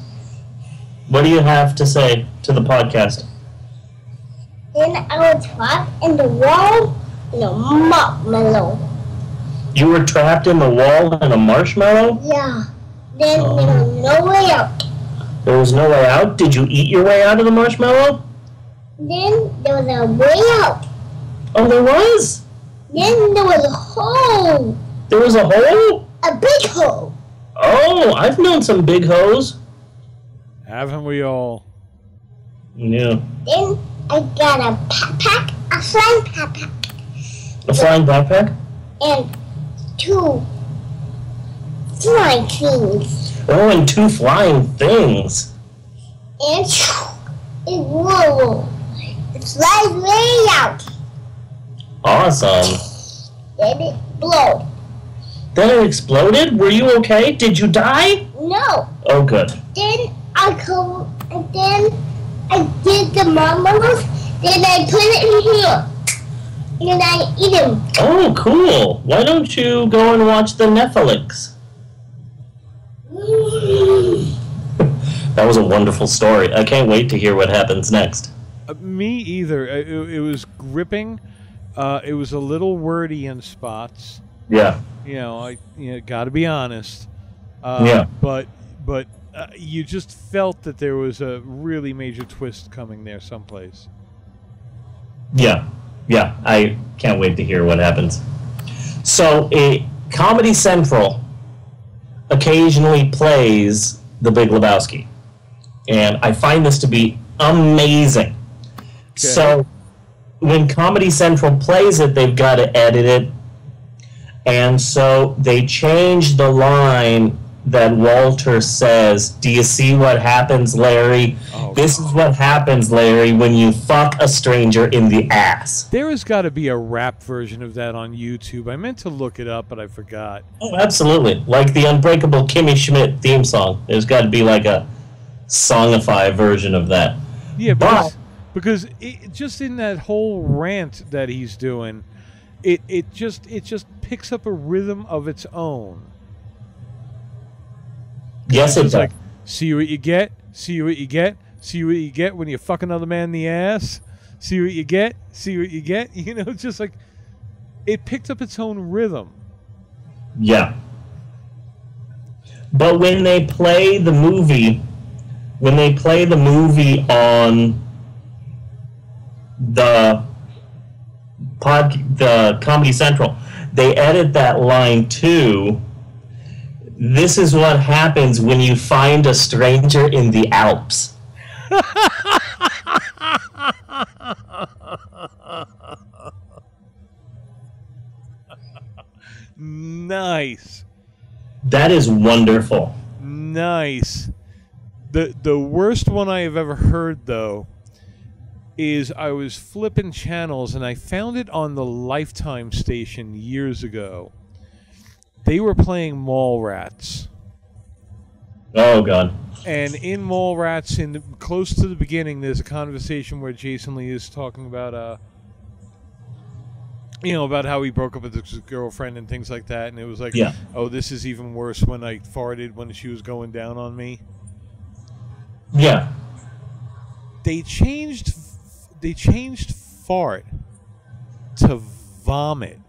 What do you have to say to the podcast? Then I was trapped in the wall in a marshmallow. You were trapped in the wall in a marshmallow? Yeah. Then there was no way out. There was no way out? Did you eat your way out of the marshmallow? Then there was a way out. Oh, there was? Then there was a hole. There was a hole? A big hole. Oh, I've known some big hoes. Haven't we all? Yeah. Then I got a backpack, a flying backpack, A flying backpack? and two flying things. Oh, and two flying things. And it whoa, flies way out. Awesome. Then it blow. Then it exploded? Were you okay? Did you die? No. Oh, good. Then I come, and then I did the marshmallows. Then I put it in here. And I eat them. Oh, cool. Why don't you go and watch the Netflix? Mm. That was a wonderful story. I can't wait to hear what happens next. Uh, me either. It, it was gripping. Uh, it was a little wordy in spots. Yeah. You know, I you know, got to be honest. Uh, Yeah. But but uh, you just felt that there was a really major twist coming there someplace. Yeah, yeah. I can't wait to hear what happens. So, a Comedy Central occasionally plays The Big Lebowski, and I find this to be amazing. So, when Comedy Central plays it, they've got to edit it, and so they change the line that Walter says, Do you see what happens, Larry? Oh, this is what happens, Larry, when you fuck a stranger in the ass. There has got to be a rap version of that on YouTube. I meant to look it up, but I forgot. Oh, absolutely. Like the Unbreakable Kimmy Schmidt theme song. There's got to be like a songify version of that. Yeah, because, because it, just in that whole rant that he's doing, it, it just it just picks up a rhythm of its own. Yes, it It's like see what you get, see what you get, see what you get when you fuck another man in the ass. See what you get, see what you get. You know, just like it picked up its own rhythm. Yeah. But when they play the movie, when they play the movie on the pod, the Comedy Central, they edit that line too. This is what happens when you find a stranger in the Alps. Nice. That is wonderful. Nice. The the worst one I have ever heard though is I was flipping channels and I found it on the Lifetime station years ago. They were playing Mallrats. Oh god. And in Mallrats, in the, close to the beginning, there's a conversation where Jason Lee is talking about, uh, you know, about how he broke up with his girlfriend and things like that. And it was like, Yeah. oh, this is even worse when I farted when she was going down on me. Yeah. They changed, they changed fart to vomit.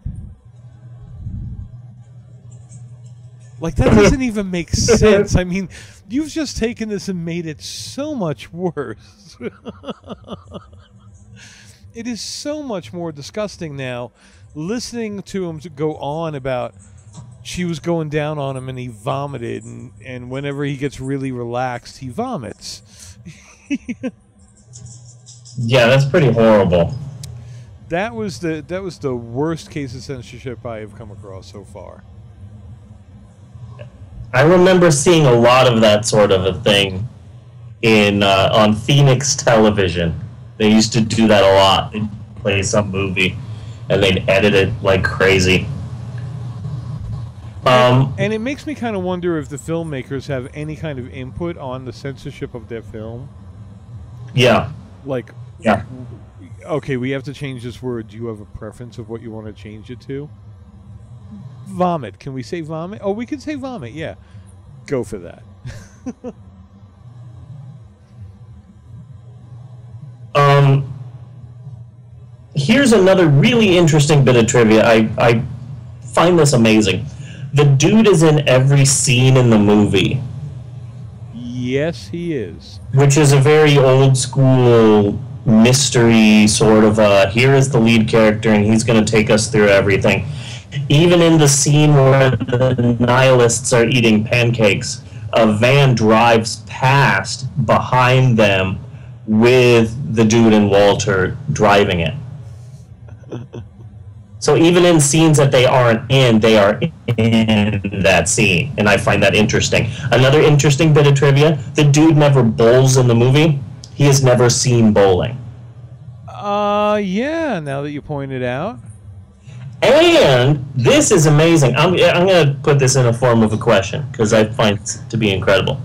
Like that doesn't even make sense. I mean, you've just taken this and made it so much worse. it is so much more disgusting now listening to him to go on about she was going down on him and he vomited and, and whenever he gets really relaxed he vomits. Yeah, that's pretty horrible. That was the that was the worst case of censorship I have come across so far. I remember seeing a lot of that sort of a thing in uh, on Phoenix television. They used to do that a lot. They'd play some movie and they'd edit it like crazy. Um, And it makes me kind of wonder if the filmmakers have any kind of input on the censorship of their film. yeah, Like, yeah. okay, we have to change this word. Do you have a preference of what you want to change it to? Vomit. Can we say vomit? Oh, we can say vomit. Yeah, go for that. Um, here's another really interesting bit of trivia. I, I find this amazing. The dude is in every scene in the movie, yes, he is. which is a very old school mystery sort of uh here is the lead character and he's going to take us through everything. Even in the scene where the nihilists are eating pancakes, a van drives past behind them with the dude and Walter driving it. So even in scenes that they aren't in, they are in that scene, and I find that interesting. Another interesting bit of trivia: the dude never bowls in the movie. He has never seen bowling. Uh, yeah. Now that you point it out, And this is amazing. I'm, I'm going to put this in a form of a question because I find it to be incredible.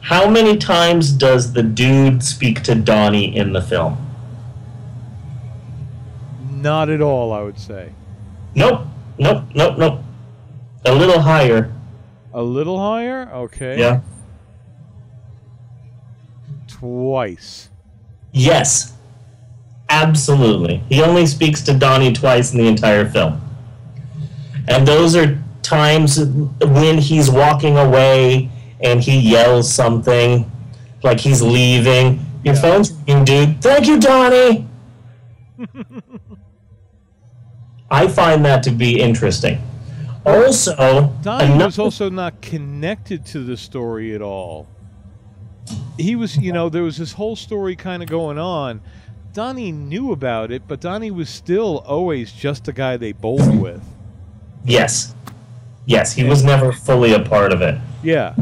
How many times does the dude speak to Donnie in the film? not at all. I would say Nope, nope, nope, nope. A little higher. a little higher. Okay. Yeah. Twice. Yes, absolutely. He only speaks to Donnie twice in the entire film. And those are times when he's walking away and he yells something like he's leaving. Your phone's ringing, dude. Thank you, Donnie. I find that to be interesting. Also, Donnie another- was also not connected to the story at all. He was, you know, there was this whole story kind of going on. Donnie knew about it, but Donnie was still always just the guy they bowled with. yes, yes, he was never fully a part of it. Yeah.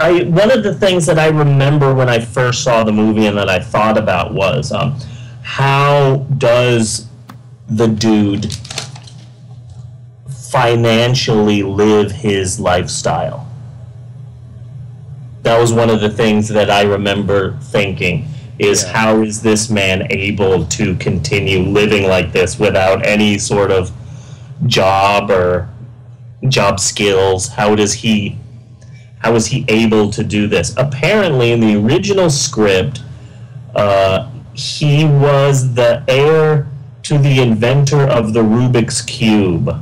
I one of the things that I remember when I first saw the movie and that I thought about was um, how does the dude financially live his lifestyle? That was one of the things that I remember thinking is how is this man able to continue living like this without any sort of job or job skills? How does he how was he able to do this? Apparently, in the original script, uh, he was the heir to the inventor of the Rubik's Cube.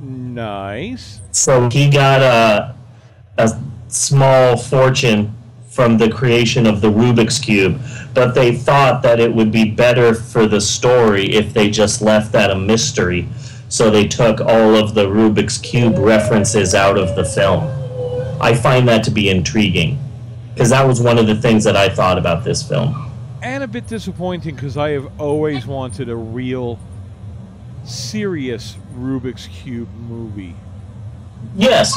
Nice. So he got a, a small fortune from the creation of the Rubik's Cube, but they thought that it would be better for the story if they just left that a mystery. So they took all of the Rubik's Cube references out of the film. I find that to be intriguing because that was one of the things that I thought about this film. And a bit disappointing because I have always wanted a real, serious Rubik's Cube movie. Yes,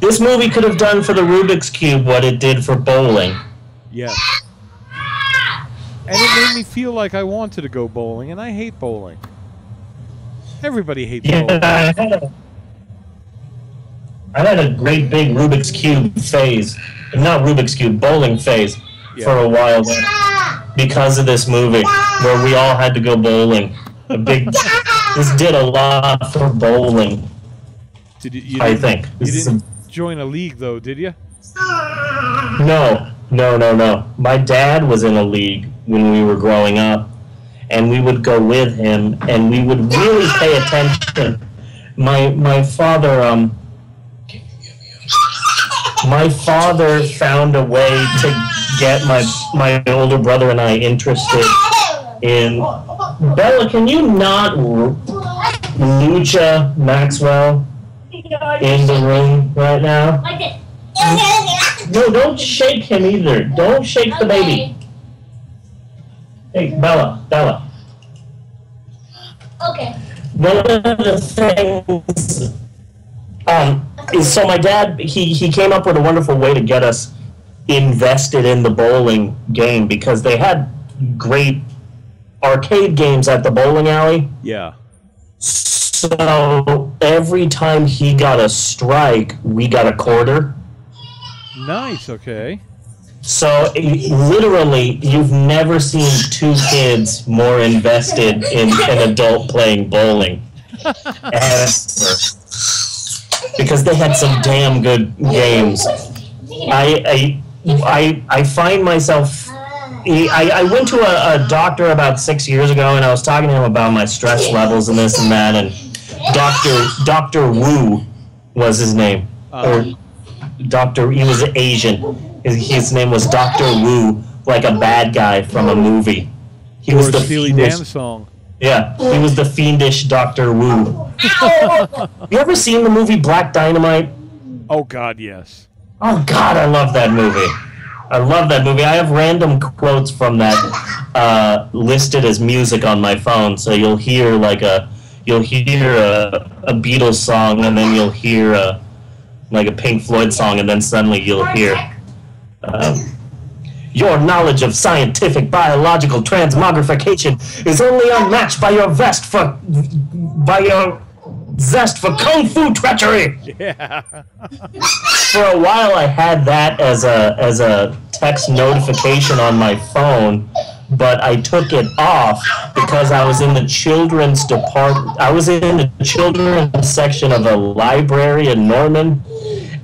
this movie could have done for the Rubik's Cube what it did for bowling. Yes. And it made me feel like I wanted to go bowling, and I hate bowling. Everybody hates Yeah, bowling. I had a, I had a great big Rubik's Cube phase, not Rubik's Cube, bowling phase for a while there because of this movie where we all had to go bowling. A big, this did a lot for bowling. Did you, you I think. You This didn't join a league, though, did you? No, no, no, no. My dad was in a league when we were growing up, and we would go with him, and we would really pay attention. My my father, um, my father found a way to get my my older brother and I interested in. Bella, can you not lucha Maxwell in the room right now? No, don't shake him either. Don't shake the baby. Hey, Bella, Bella. Okay. One of the things, um, is so my dad he he came up with a wonderful way to get us invested in the bowling game because they had great arcade games at the bowling alley. Yeah. So every time he got a strike, we got a quarter. Nice, okay. So it- literally, you've never seen two kids more invested in an adult playing bowling. Ever. Because they had some damn good games. I I I, I find myself. I, I went to a, a doctor about six years ago, and I was talking to him about my stress levels and this and that, and Doctor Doctor Wu was his name, or Doctor. He was Asian. His, his name was Doctor Wu, like a bad guy from a movie. He was or the Steely fiendish- Dan song. Yeah, he was the fiendish Doctor Wu. you ever seen the movie Black Dynamite? Oh God, yes. Oh God, I love that movie. I love that movie. I have random quotes from that uh, listed as music on my phone, so you'll hear like a you'll hear a, a Beatles song, and then you'll hear a like a Pink Floyd song, and then suddenly you'll hear. Um, your knowledge of scientific biological transmogrification is only unmatched by your vest for by your zest for kung fu treachery. Yeah. For a while, I had that as a as a text notification on my phone, but I took it off because I was in the children's department. I was in the children's section of a library in Norman,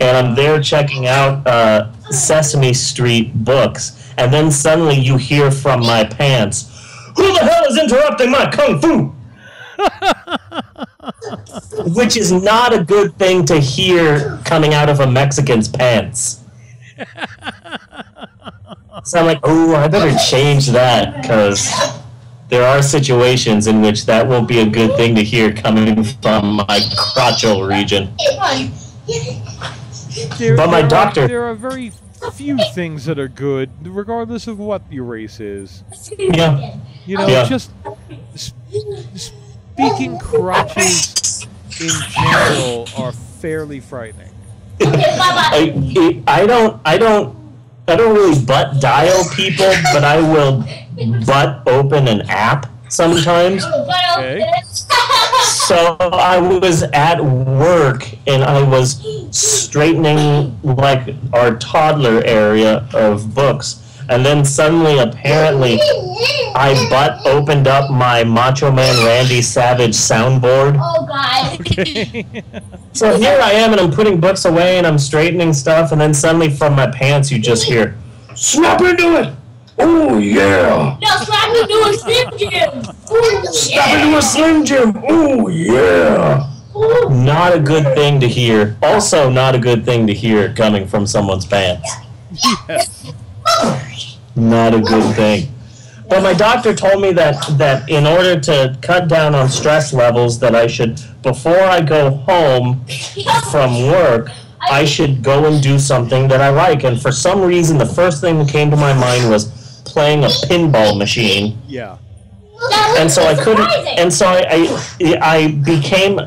and I'm there checking out uh, Sesame Street books, and then suddenly you hear from my pants, "Who the hell is interrupting my kung fu?" Which is not a good thing to hear coming out of a Mexican's pants. So I'm like, oh, I better change that because there are situations in which that won't be a good thing to hear coming from my crotchal region. There, But my there doctor- Are, there are very few things that are good, regardless of what your race is. Yeah. You know, Yeah. just s- speaking crotches in general are fairly frightening. I, I don't I don't I don't really butt dial people, but I will butt open an app sometimes. Oh, okay. So I was at work and I was straightening like our toddler area of books. And then suddenly, apparently, I butt opened up my Macho Man Randy Savage soundboard. Oh God. So here I am, and I'm putting books away, and I'm straightening stuff, and then suddenly from my pants, you just hear, "Snap into it!" Oh yeah! No, slap me do a Slim Jim. Ooh, Snap into a Slim Jim! Oh yeah! Not a good thing to hear. Also, not a good thing to hear coming from someone's pants. Oh, Not a good thing. But my doctor told me that that in order to cut down on stress levels, that I should before I go home from work, I should go and do something that I like. And for some reason, the first thing that came to my mind was playing a pinball machine. Yeah. And so I couldn't. And so I I, I became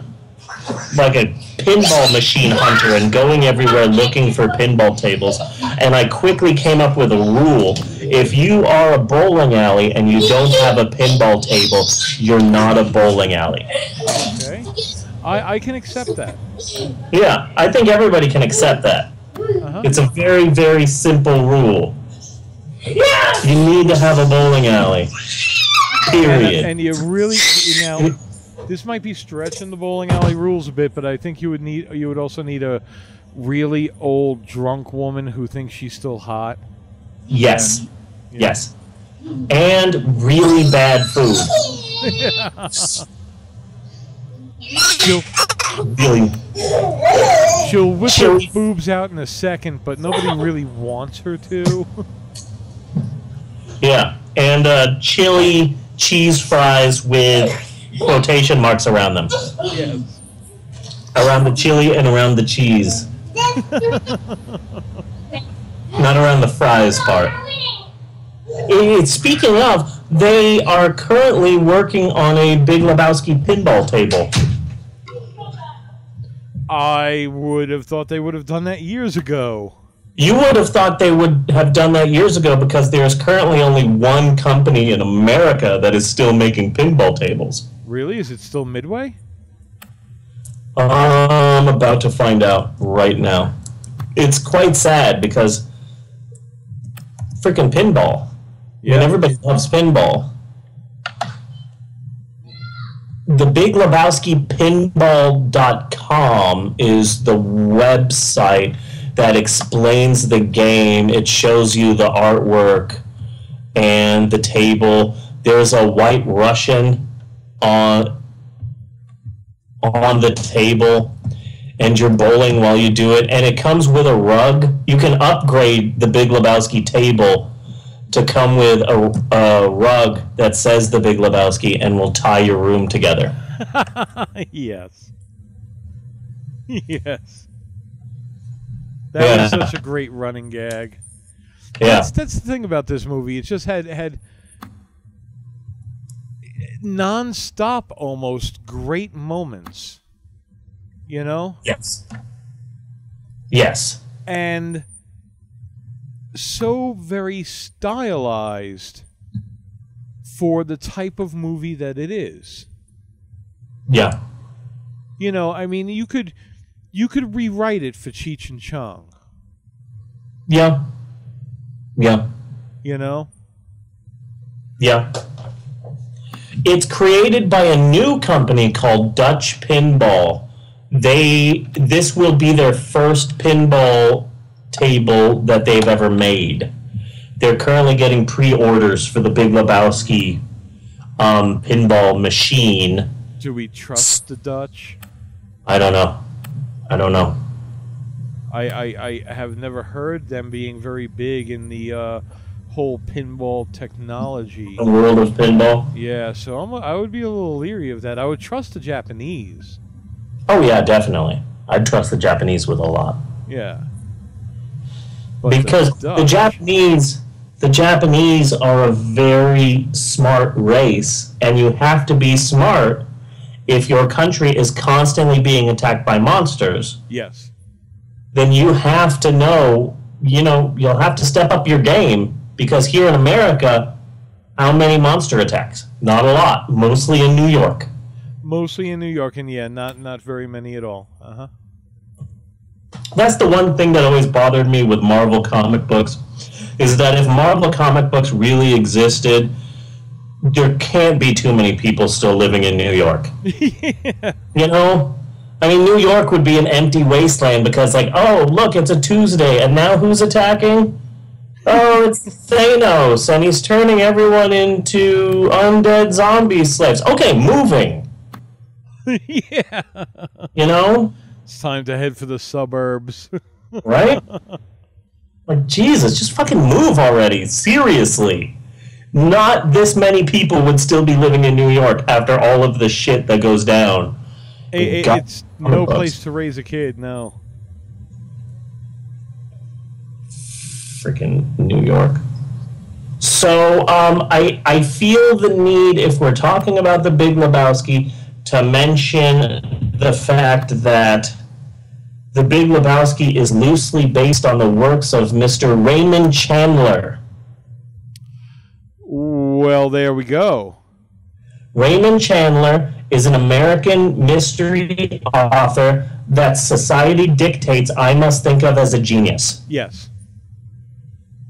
like a pinball machine hunter and going everywhere looking for pinball tables. And I quickly came up with a rule: if you are a bowling alley and you don't have a pinball table, you're not a bowling alley. Okay. I, I can accept that. Yeah, I think everybody can accept that. Uh-huh. It's a very, very simple rule. You need to have a bowling alley. Period. And, and you really you know this might be stretching the bowling alley rules a bit, but I think you would need you would also need a really old drunk woman who thinks she's still hot. Yes. Yes. And really bad food. She'll, Really. she'll whip She'll- her boobs out in a second, but nobody really wants her to. Yeah. And uh, chili cheese fries with quotation marks around them. yes. Around the chili and around the cheese. Not around the fries part. Speaking of, they are currently working on a Big Lebowski pinball table. I would have thought they would have done that years ago. You would have thought they would have done that years ago because there's currently only one company in America that is still making pinball tables. Really? Is it still Midway? I'm about to find out right now. It's quite sad because freaking pinball. Mean, everybody loves pinball. The Big Lebowski Pinball.com is the website that explains the game. It shows you the artwork and the table. There's a white Russian on on the table and you're bowling while you do it and it comes with a rug you can upgrade the big lebowski table to come with a, a rug that says the big lebowski and will tie your room together yes. yes. That was such a great running gag. Yeah. That's, that's the thing about this movie. It just had had non-stop almost great moments. You know? yes yes And so very stylized for the type of movie that it is. yeah. You know, I mean, you could you could rewrite it for Cheech and Chong. yeah. Yeah. You know, yeah. It's created by a new company called dutch pinball. They this will be their first pinball table that they've ever made. They're currently getting pre-orders for the Big Lebowski um, pinball machine. Do we trust the Dutch? I don't know. I don't know. I, I, I have never heard them being very big in the uh, whole pinball technology. The world of pinball. Yeah, so I'm, I would be a little leery of that. I would trust the Japanese. Oh yeah, definitely. I'd trust the Japanese with a lot. Yeah. But because the, Dutch- Japanese the Japanese are a very smart race and you have to be smart if your country is constantly being attacked by monsters Yes. then you have to know you know you'll have to step up your game because here in America how many monster attacks not a lot mostly in New York Mostly in New York, and yeah, not not very many at all. Uh huh. That's the one thing that always bothered me with Marvel comic books is that if Marvel comic books really existed, there can't be too many people still living in New York. yeah. You know? I mean, New York would be an empty wasteland because, like, oh, look, it's a Tuesday, and now who's attacking? Oh, it's Thanos, and he's turning everyone into undead zombie slaves. Okay, moving. yeah. You know? It's time to head for the suburbs. right? Like, Jesus, just fucking move already. Seriously. Not this many people would still be living in New York after all of the shit that goes down. I- I- God- it's no place to raise a kid. No. Freaking New York. So um, I I feel the need, if we're talking about the Big Lebowski, to mention the fact that the Big Lebowski is loosely based on the works of Mr. Raymond Chandler. Well, there we go. Raymond Chandler is an American mystery author that society dictates I must think of as a genius. Yes.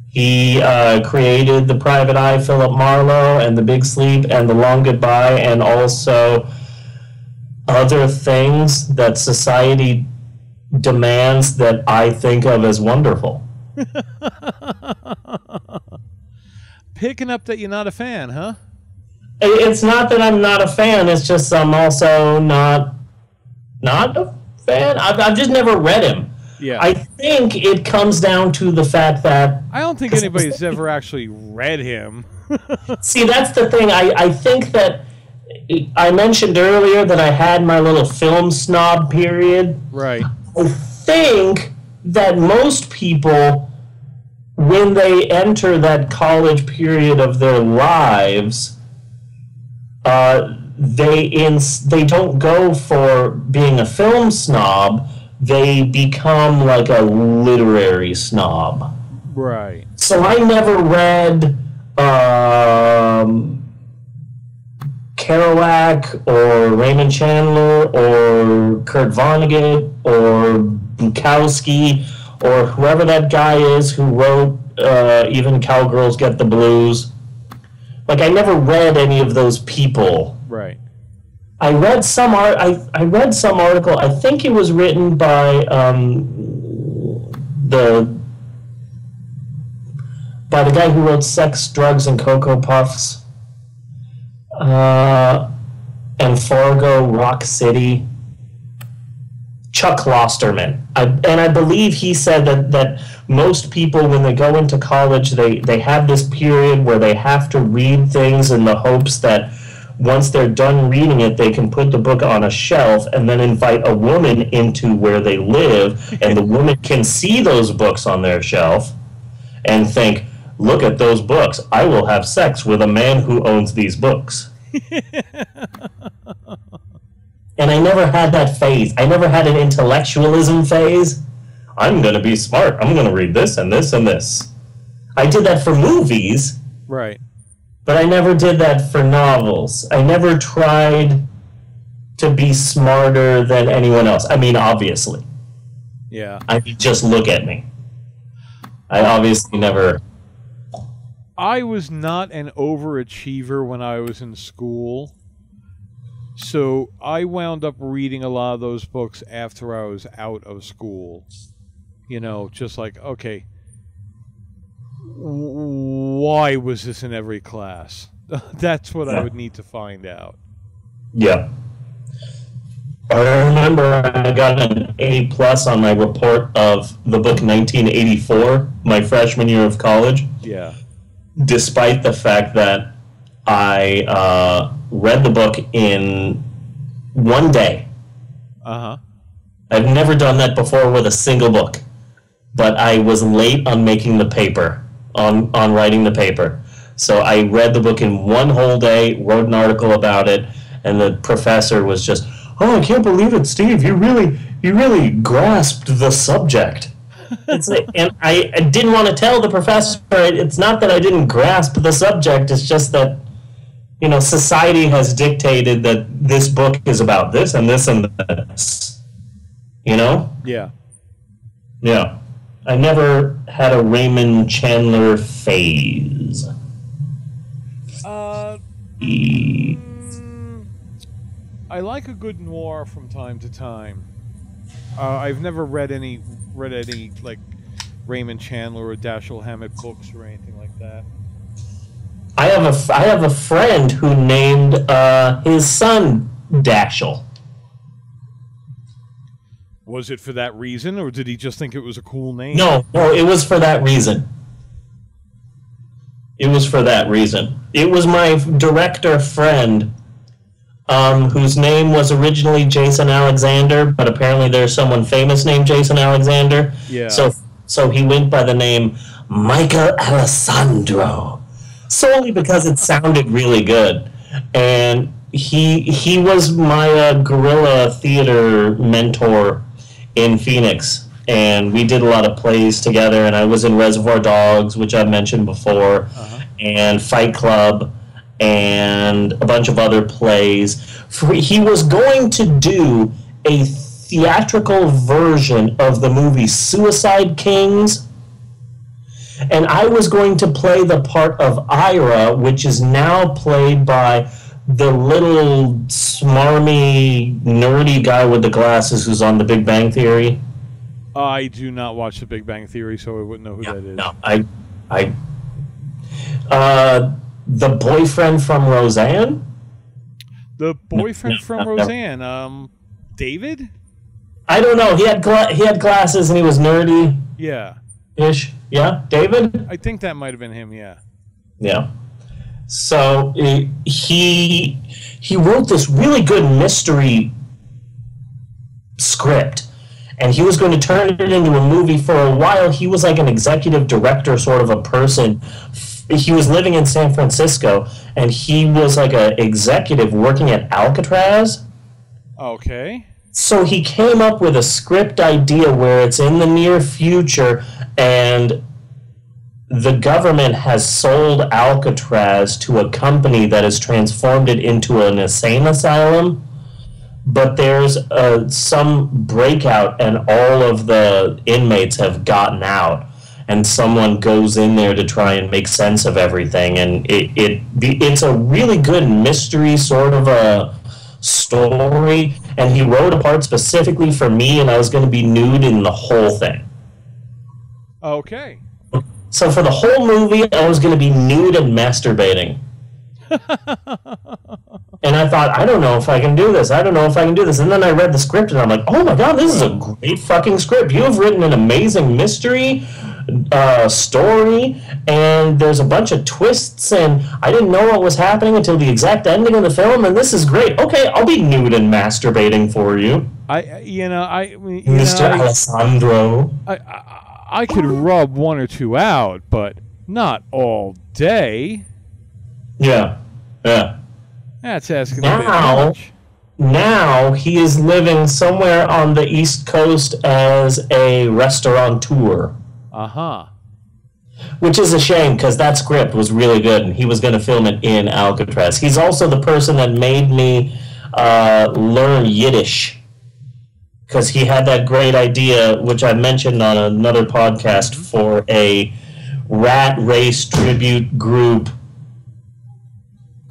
He uh, created The Private Eye, Philip Marlowe, and The Big Sleep, and The Long Goodbye, and also other things that society demands that I think of as wonderful. Picking up that you're not a fan, huh? It's not that I'm not a fan. It's just I'm also not not a fan. I've, I've just never read him. Yeah. I think it comes down to the fact that I don't think anybody's ever actually read him. See, that's the thing. I, I think that I mentioned earlier that I had my little film snob period. Right. I think that most people, when they enter that college period of their lives, uh, they ins- they don't go for being a film snob. They become like a literary snob. Right. So I never read um, Kerouac or Raymond Chandler or Kurt Vonnegut or Bukowski or whoever that guy is who wrote uh, even Cowgirls Get the Blues. Like I never read any of those people. Right. I read some art. I, I read some article. I think it was written by um, the by the guy who wrote Sex, Drugs, and Cocoa Puffs, uh, and Fargo, Rock City. Chuck Klosterman, I, and I believe he said that that most people, when they go into college, they they have this period where they have to read things in the hopes that once they're done reading it, they can put the book on a shelf and then invite a woman into where they live, and the woman can see those books on their shelf and think, look at those books. I will have sex with a man who owns these books. and I never had that phase. I never had an intellectualism phase. I'm going to be smart. I'm going to read this and this and this. I did that for movies, Right. but I never did that for novels. I never tried to be smarter than anyone else. I mean, obviously. Yeah. I mean, just look at me. I obviously never. I was not an overachiever when I was in school. So I wound up reading a lot of those books after I was out of school. You know, just like, okay, why was this in every class? That's what I would need to find out. Yeah. I remember I got an A plus on my report of the book 1984, my freshman year of college, Yeah. Despite the fact that I uh, read the book in one day. Uh huh. I've never done that before with a single book, but I was late on making the paper, on, on writing the paper. So I read the book in one whole day, wrote an article about it, and the professor was just, "Oh, I can't believe it, Steve! You really, you really grasped the subject." It's and I, I didn't want to tell the professor. It's not that I didn't grasp the subject. It's just that you know society has dictated that this book is about this and this and this. You know? Yeah. Yeah. I never had a Raymond Chandler phase. Uh, I like a good noir from time to time. Uh, I've never read any read any like Raymond Chandler or Dashiell Hammett books or anything like that. I have a I have a friend who named uh, his son Dashiell. Was it for that reason, or did he just think it was a cool name? No, no, it was for that reason. It was for that reason. It was my director friend, um, whose name was originally Jason Alexander, but apparently there's someone famous named Jason Alexander. Yeah. So, so he went by the name Michael Alessandro, solely because it sounded really good, and he he was my uh, guerrilla theater mentor in Phoenix, and we did a lot of plays together. And I was in Reservoir Dogs, which I've mentioned before, and Fight Club, and a bunch of other plays. He was going to do a theatrical version of the movie Suicide Kings. And I was going to play the part of Ira, which is now played by the little smarmy, nerdy guy with the glasses who's on The Big Bang Theory. I do not watch The Big Bang Theory, so I wouldn't know who that is. No, I, I, uh, the boyfriend from Roseanne. The boyfriend no, from no, no. Roseanne, um, David. I don't know. He had gla- he had glasses and he was nerdy Yeah, ish. Yeah, David. I think that might have been him. Yeah. Yeah. So he he wrote this really good mystery script, and he was going to turn it into a movie. For a while, he was like an executive director, sort of a person. He was living in San Francisco, and he was like a executive working at Alcatraz. Okay. So he came up with a script idea where it's in the near future and the government has sold Alcatraz to a company that has transformed it into an insane asylum. But there's uh, some breakout, and all of the inmates have gotten out. And someone goes in there to try and make sense of everything. And it, it it's a really good mystery sort of a story. And he wrote a part specifically for me, and I was going to be nude in the whole thing. Okay. So for the whole movie, I was going to be nude and masturbating. and I thought, I don't know if I can do this. I don't know if I can do this. And then I read the script, and I'm like, oh my god, this is a great fucking script. You have written an amazing mystery uh, story, and there's a bunch of twists, and I didn't know what was happening until the exact ending of the film, and this is great. Okay, I'll be nude and masturbating for you, I, you know, I, you Mr. I- Alessandro. I, I, I could rub one or two out, but not all day. Yeah, yeah. That's asking a bit now, much. now he is living somewhere on the East Coast as a restaurateur, Uh huh. which is a shame because that script was really good and he was going to film it in Alcatraz. He's also the person that made me uh, learn Yiddish because he had that great idea, which I mentioned on another podcast, for a rat race tribute group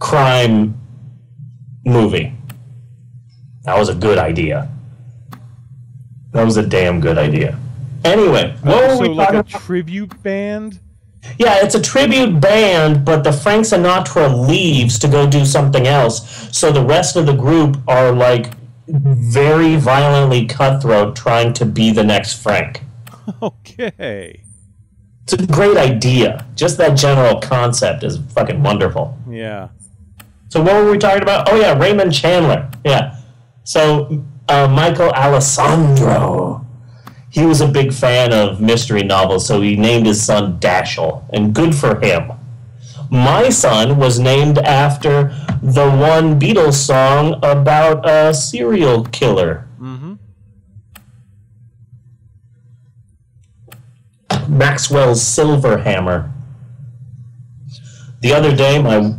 crime movie. That was a good idea. That was a damn good idea. Anyway, what were so we like a tribute band? Yeah, it's a tribute band, but the Frank Sinatra leaves to go do something else. So the rest of the group are like very violently cutthroat trying to be the next Frank. Okay. It's a great idea. Just that general concept is fucking wonderful. Yeah. So what were we talking about? Oh yeah, Raymond Chandler. Yeah. So uh, Michael Alessandro. He was a big fan of mystery novels, so he named his son Dashiell, and good for him. My son was named after the one Beatles song about a serial killer. Mm-hmm. Maxwell's Silver Hammer. The other day, my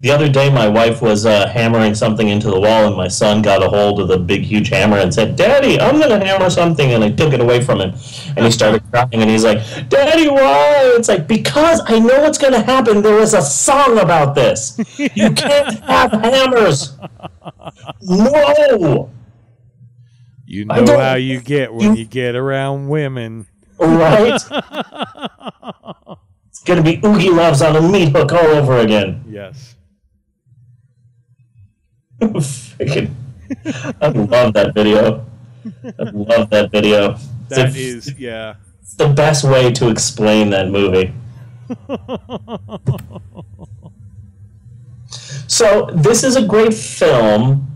the other day, my wife was uh, hammering something into the wall, and my son got a hold of the big, huge hammer and said, "Daddy, I'm going to hammer something," and I took it away from him, and he started crying, and he's like, "Daddy, why?" It's like because I know what's going to happen. There is a song about this. You can't have hammers. No. You know how you get when you get around women. Right? it's going to be Oogie Loves on a meat hook all over again. Yes. Freaking, I love that video. I love that video. That a- is, yeah. it's the best way to explain that movie. So this is a great film,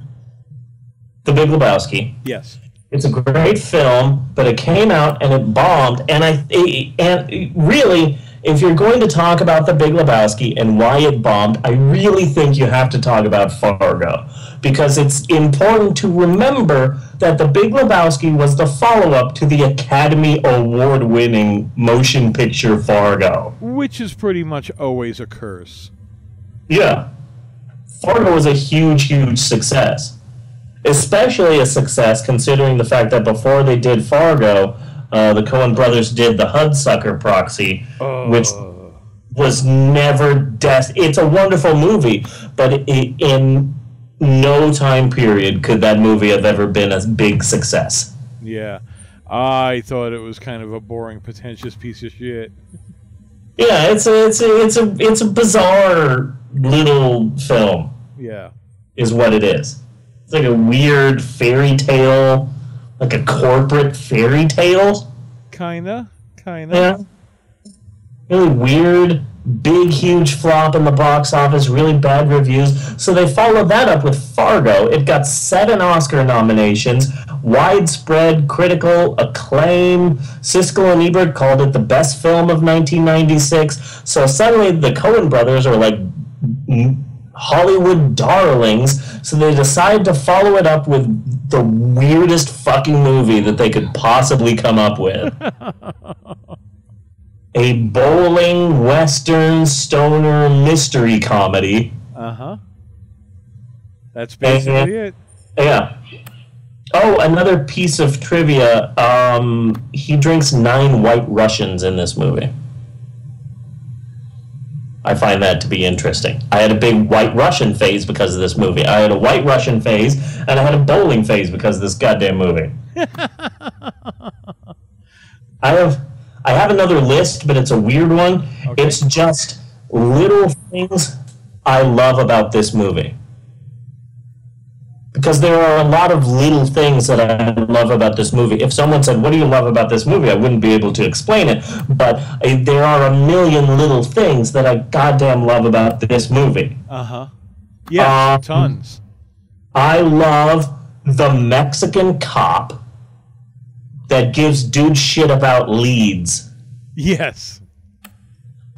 The Big Lebowski. Yes. It's a great film, but it came out and it bombed. And I and really, if you're going to talk about The Big Lebowski and why it bombed, I really think you have to talk about Fargo because it's important to remember that The Big Lebowski was the follow-up to the Academy Award-winning motion picture Fargo. Which is pretty much always a curse. Yeah. Fargo was a huge, huge success. Especially a success considering the fact that before they did Fargo, uh, the Coen brothers did the Hudsucker Proxy, which was never des- It's a wonderful movie, but i in no time period could that movie have ever been a big success. Yeah. I thought it was kind of a boring, pretentious piece of shit. Yeah, it's a it's a it's a it's a bizarre little film. Yeah. is what it is. It's like a weird fairy tale, like a corporate fairy tale. Kinda. Kinda. Yeah. Really weird, big, huge flop in the box office, really bad reviews. So they followed that up with Fargo. It got seven Oscar nominations, widespread critical acclaim. Siskel and Ebert called it the best film of 1996. So suddenly the Coen brothers are like Hollywood darlings, so they decide to follow it up with the weirdest fucking movie that they could possibly come up with. A bowling western stoner mystery comedy. Uh huh. That's basically it. Yeah. Oh, another piece of trivia. Um, he drinks nine white Russians in this movie. I find that to be interesting. I had a big white Russian phase because of this movie. I had a white Russian phase, and I had a bowling phase because of this goddamn movie. I have I have another list, but it's a weird one. It's just little things I love about this movie. Because there are a lot of little things that I love about this movie. If someone said, What do you love about this movie? I wouldn't be able to explain it. But uh, there are a million little things that I goddamn love about this movie. Uh huh. Yeah. Um, tons. I love the Mexican cop that gives dude shit about leads. Yes.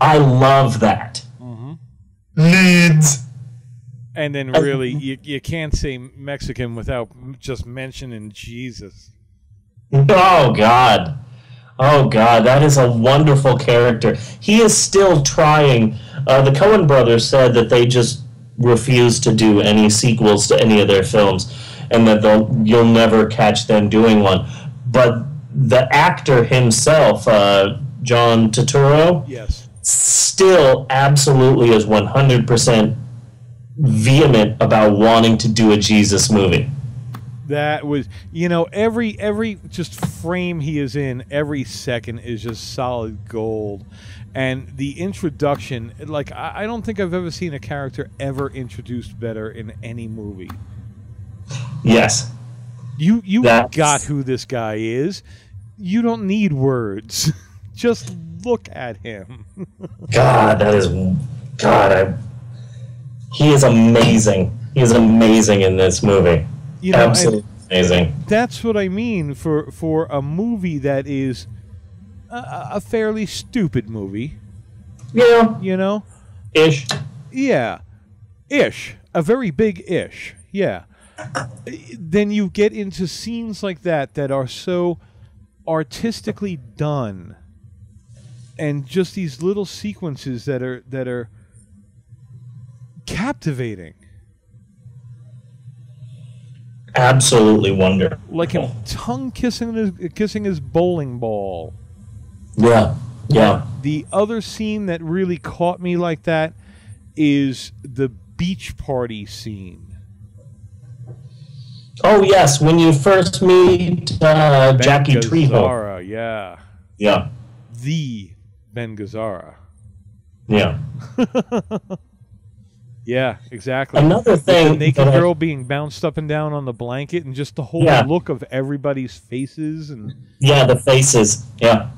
I love that. Leads. And then really, you, you can't say Mexican without just mentioning Jesus. Oh God. Oh God, that is a wonderful character. He is still trying. Uh, the Coen brothers said that they just refuse to do any sequels to any of their films, and that they'll you'll never catch them doing one. But the actor himself, uh, John Turturro, Yes. still absolutely is one hundred percent vehement about wanting to do a Jesus movie. That was, you know, every every just frame he is in, every second is just solid gold. And the introduction, like I, I don't think I've ever seen a character ever introduced better in any movie. Yes. You you That's- got who this guy is. You don't need words. just look at him. God, that is God. I, he is amazing. He is amazing in this movie. You know, Absolutely amazing. That's what I mean for for a movie that is a, a fairly stupid movie. Yeah. You know? Ish. Yeah. Ish. A very big ish. Yeah. Then you get into scenes like that that are so artistically done and just these little sequences that are that are captivating. Absolutely wonderful. Like him tongue kissing his kissing his bowling ball. Yeah. Yeah. The other scene that really caught me like that is the beach party scene. Oh yes, when you first meet uh, Ben Jackie. Gazzara, yeah. Yeah. The Ben Gazzara. Yeah. Yeah, exactly. Another thing the naked that I- girl being bounced up and down on the blanket, and just the whole Yeah. look of everybody's faces, and Yeah, the faces. Yeah.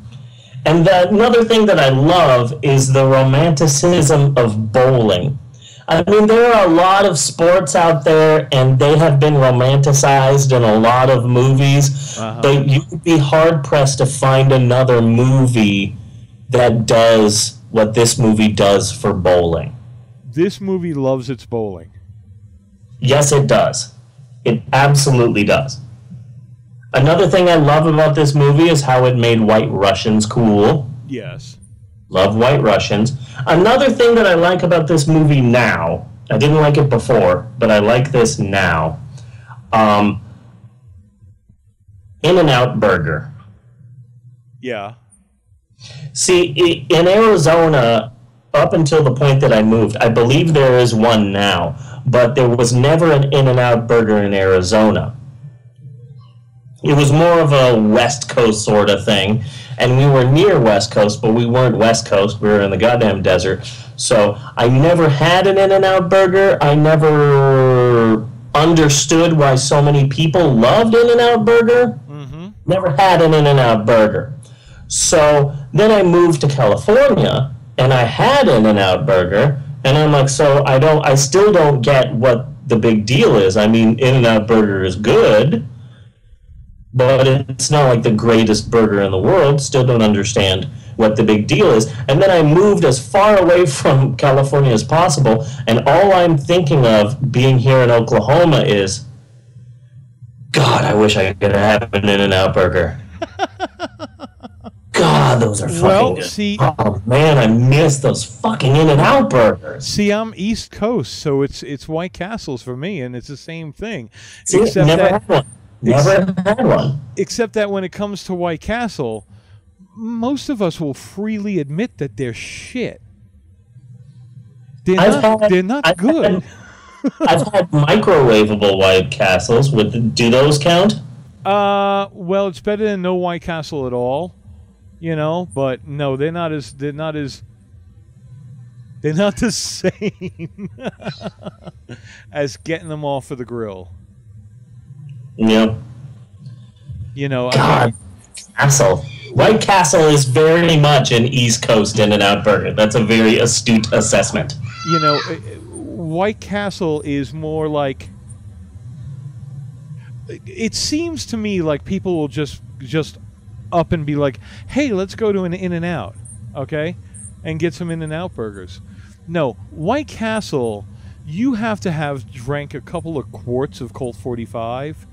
And the, another thing that I love is the romanticism of bowling. I mean, there are a lot of sports out there, and they have been romanticized in a lot of movies. Uh-huh. But you would be hard pressed to find another movie that does what this movie does for bowling. This movie loves its bowling. Yes, it does. It absolutely does. Another thing I love about this movie is how it made White Russians cool. Yes. Love White Russians. Another thing that I like about this movie now, I didn't like it before, but I like this now. Um, In and Out Burger. Yeah. See, in Arizona, up until the point that I moved, I believe there is one now, but there was never an In and Out Burger in Arizona. It was more of a West Coast sort of thing, and we were near West Coast, but we weren't West Coast. We were in the goddamn desert. So I never had an In and Out Burger. I never understood why so many people loved In and Out Burger. Mm-hmm. Never had an In and Out Burger. So then I moved to California and I had In and Out Burger and I'm like, so I don't I still don't get what the big deal is. I mean, In and Out Burger is good, but it's not like the greatest burger in the world. Still don't understand what the big deal is. And then I moved as far away from California as possible, and all I'm thinking of being here in Oklahoma is God, I wish I could have an In and Out Burger. God, those are fucking Well, good. see- oh man, I miss those fucking In and Out burgers. See, I'm East Coast, so it's it's White Castles for me, and it's the same thing. See, never that, had one. Never had one. Except that when it comes to White Castle, most of us will freely admit that they're shit. They're I've not. had- they're not I've good. had- I've had microwavable White Castles. With do those count? Uh, well, it's better than no White Castle at all, you know. But no, they're not as they're not as they're not the same as getting them off of the grill. Yeah. You know, I God, Castle. White Castle is very much an East Coast In and Out burger. That's a very astute assessment. you know, uh, uh, White Castle is more like. It seems to me like people will just just up and be like, "Hey, let's go to an In and Out, okay, and get some In and Out burgers." No, White Castle, you have to have drank a couple of quarts of Colt 45.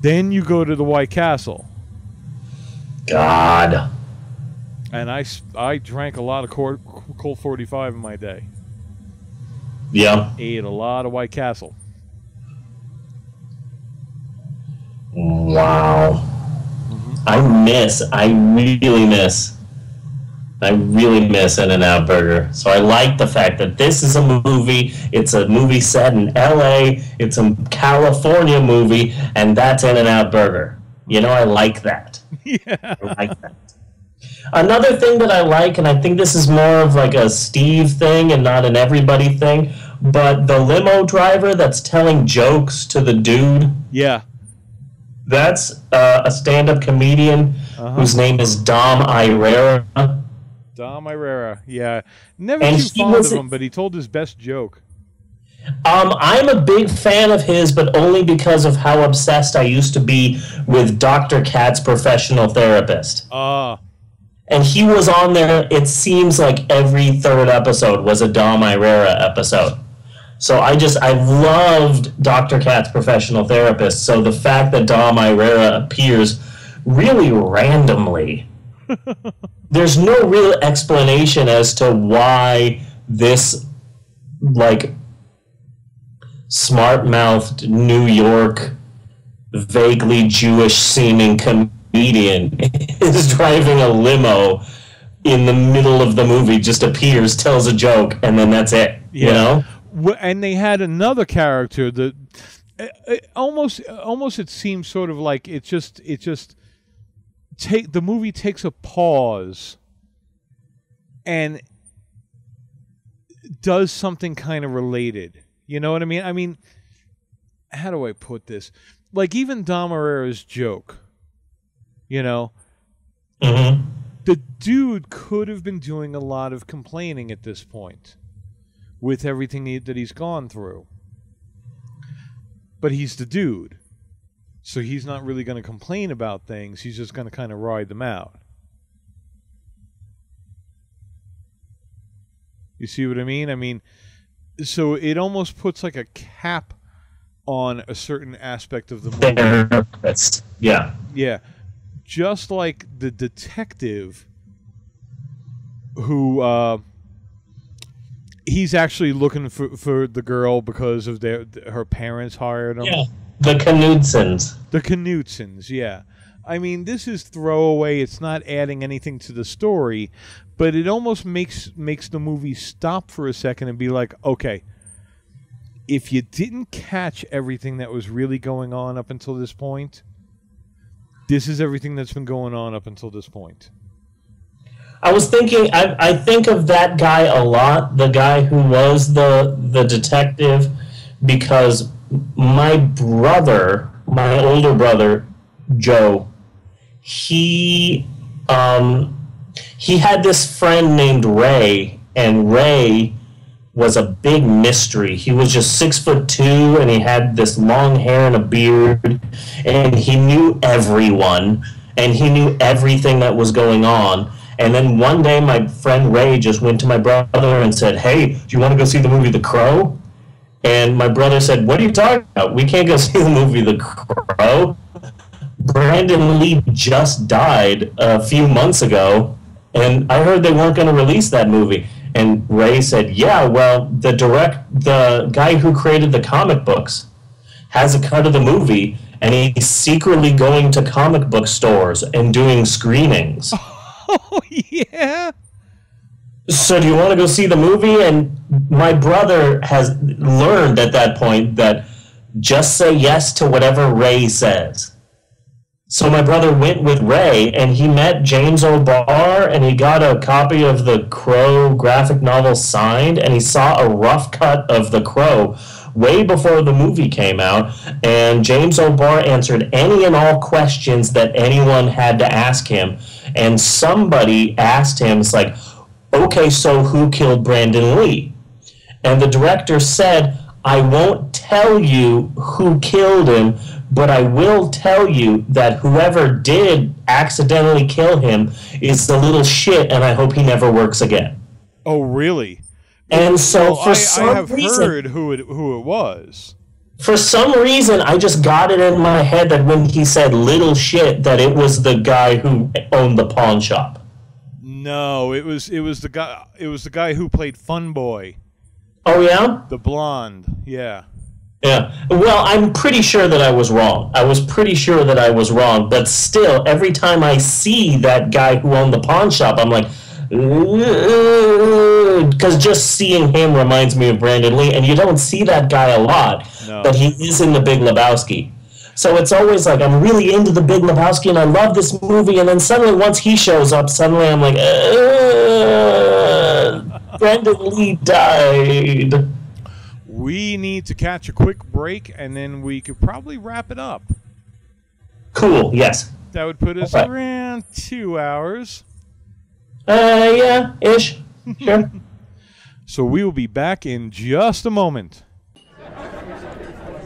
Then you go to the White Castle. God. And I, I drank a lot of Colt, Colt 45 in my day. Yeah. Ate a lot of White Castle. Wow. I miss. I really miss I really miss In and Out Burger. So I like the fact that this is a movie. It's a movie set in LA. It's a California movie, and that's In and Out Burger. You know, I like that. Yeah. I like that. Another thing that I like, and I think this is more of like a Steve thing and not an everybody thing, but the limo driver that's telling jokes to the dude. Yeah. That's uh, a stand-up comedian Uh-huh. whose name is Dom Irrera. Dom Irrera. Yeah. Never And too fond was- of him, but he told his best joke. Um, I'm a big fan of his, but only because of how obsessed I used to be with Dr. Katz, professional therapist. Ah. And he was on there, it seems like every third episode was a Dom Irrera episode. So I just, I loved Dr. Katz, professional therapist. So the fact that Dom Irrera appears really randomly, there's no real explanation as to why this, like, smart mouthed New York, vaguely Jewish seeming comedian is driving a limo in the middle of the movie, just appears, tells a joke, and then that's it. You know? And they had another character that uh, uh, almost, almost it seems sort of like it just, it just take the movie takes a pause and does something kind of related. You know what I mean? I mean, how do I put this? Like even Dom Irrera's joke, you know, the dude could have been doing a lot of complaining at this point with everything he, that he's gone through. But he's the dude. So he's not really going to complain about things. He's just going to kind of ride them out. You see what I mean? I mean, so it almost puts like a cap on a certain aspect of the movie. Therapist. Yeah. Yeah. Just like the detective who uh he's actually looking for for the girl because of their her parents hired him. Yeah. The Knutsons. The Knutsons, yeah. I mean, this is throwaway. It's not adding anything to the story, but it almost makes makes the movie stop for a second and be like, okay, if you didn't catch everything that was really going on up until this point, this is everything that's been going on up until this point. I was thinking. I, I think of that guy a lot. The guy who was the the detective, because my brother, my older brother, Joe, he um, he had this friend named Ray, and Ray was a big mystery. He was just six foot two, and he had this long hair and a beard, and he knew everyone, and he knew everything that was going on. And then one day, my friend Ray just went to my brother and said, "Hey, do you want to go see the movie The Crow?" And my brother said, "What are you talking about? We can't go see the movie The Crow." Brandon Lee just died a few months ago, and I heard they weren't going to release that movie. And Ray said, "Yeah, well, the direct, the guy who created the comic books, has a cut of the movie, and he's secretly going to comic book stores and doing screenings." Oh yeah. So do you want to go see the movie? And my brother has learned at that point that just say yes to whatever Ray says. So my brother went with Ray and he met James O'Barr and he got a copy of the Crow graphic novel signed and he saw a rough cut of the Crow way before the movie came out and James O'Barr answered any and all questions that anyone had to ask him and somebody asked him it's like okay so who killed Brandon Lee and the director said I won't tell you who killed him but I will tell you that whoever did accidentally kill him is the little shit and I hope he never works again Oh really? And so Well, for I, some I have reason- heard who it who it was. For some reason I just got it in my head that when he said little shit that it was the guy who owned the pawn shop. No, it was it was the guy it was the guy who played Fun Boy. Oh yeah? The blonde. Yeah. Yeah. Well, I'm pretty sure that I was wrong. I was pretty sure that I was wrong, but still every time I see that guy who owned the pawn shop, I'm like because just seeing him reminds me of Brandon Lee, and you don't see that guy a lot, No. but he is in The Big Lebowski. So it's always like I'm really into The Big Lebowski, and I love this movie, and then suddenly once he shows up, suddenly I'm like, uh, Brandon Lee died. We need to catch a quick break, and then we could probably wrap it up. Cool. Yes. That would put us Okay. around two hours. Uh, yeah, ish. Sure. So we will be back in just a moment.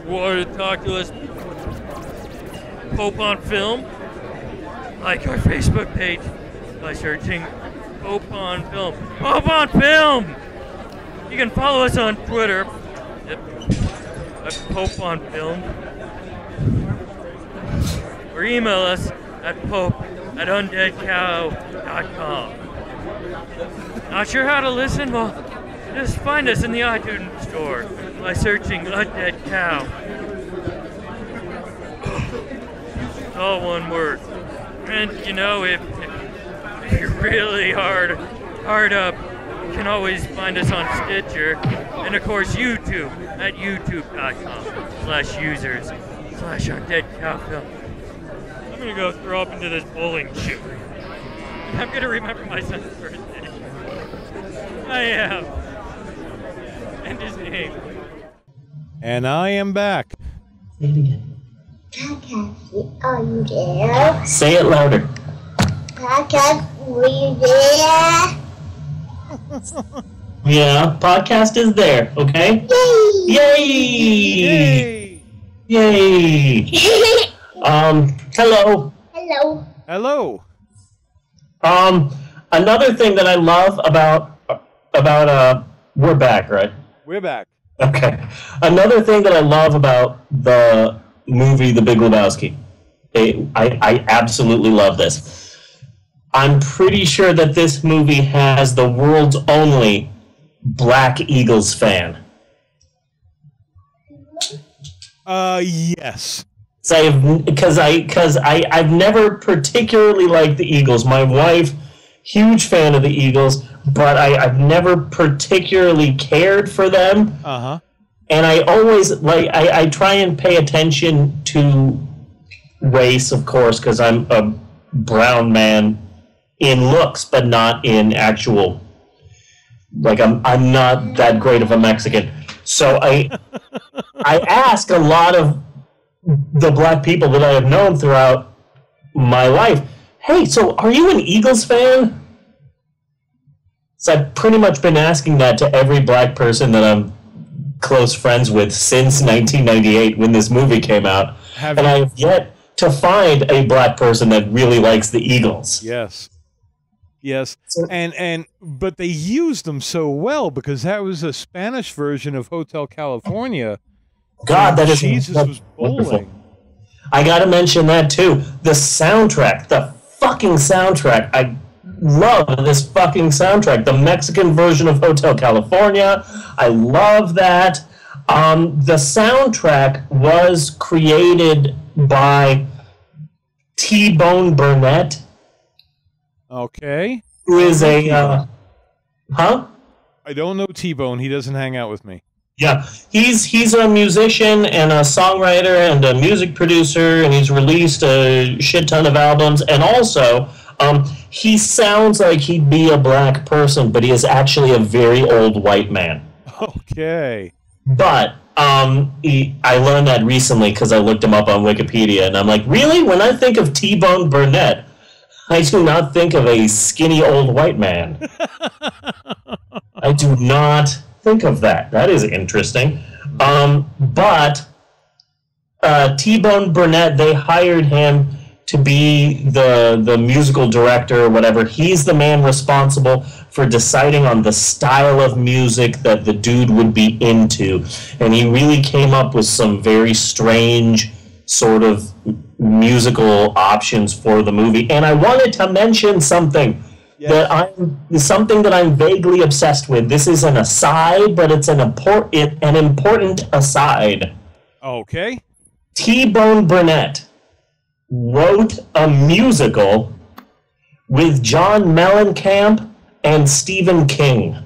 Want to talk to us? Pope on Film? Like our Facebook page by searching Pope on Film. Pope on Film! You can follow us on Twitter at, at Pope on Film. Or email us at Pope at undeadcow.com. Not sure how to listen? Well, just find us in the iTunes store by searching Undead Cow. It's all one word. And you know, if, if, you're really hard hard up, you can always find us on Stitcher and of course YouTube at youtube.com slash users slash undead cow film. I'm gonna go throw up into this bowling shoe. I'm gonna remember my son's birthday. I am. And his name. And I am back. Kakashi, are you there? Say it louder. Kakashi, are you there? Yeah, podcast is there, okay? Yay! Yay! Yay! um, hello. Hello. Hello. Um, another thing that I love about about uh, we're back, right? We're back. Okay. Another thing that I love about the movie The Big Lebowski, it, I, I absolutely love this. I'm pretty sure that this movie has the world's only Black Eagles fan. Uh, yes. So I've because I because I I've never particularly liked the Eagles. My wife, huge fan of the Eagles, but I I've never particularly cared for them. Uh huh. And I always like I I try and pay attention to race, of course, because I'm a brown man in looks, but not in actual. Like I'm I'm not that great of a Mexican, so I I ask a lot of the black people that I have known throughout my life, hey, so are you an Eagles fan? So I've pretty much been asking that to every black person that I'm close friends with since 1998 when this movie came out. Have and I have yet to find a black person that really likes the Eagles. Yes. Yes. And and but they used them so well because that was a Spanish version of Hotel California. God, that is Jesus was wonderful. bowling. I gotta mention that too. The soundtrack, the fucking soundtrack. I love this fucking soundtrack. The Mexican version of Hotel California. I love that. Um, the soundtrack was created by T Bone Burnett, Okay. who is a uh, huh? I don't know T Bone. He doesn't hang out with me. Yeah, he's he's a musician and a songwriter and a music producer, and he's released a shit ton of albums. And also, um, he sounds like he'd be a black person, but he is actually a very old white man. Okay. But um, he, I learned that recently because I looked him up on Wikipedia, and I'm like, really? When I think of T Bone Burnett, I do not think of a skinny old white man. I do not think of that. That is interesting. Um, but uh, T Bone Burnett, they hired him to be the the musical director or whatever. He's the man responsible for deciding on the style of music that the dude would be into, and he really came up with some very strange sort of musical options for the movie. And I wanted to mention something that I'm something that I'm vaguely obsessed with. This is an aside, but it's an important an important aside. Okay. T Bone Burnett wrote a musical with John Mellencamp and Stephen King.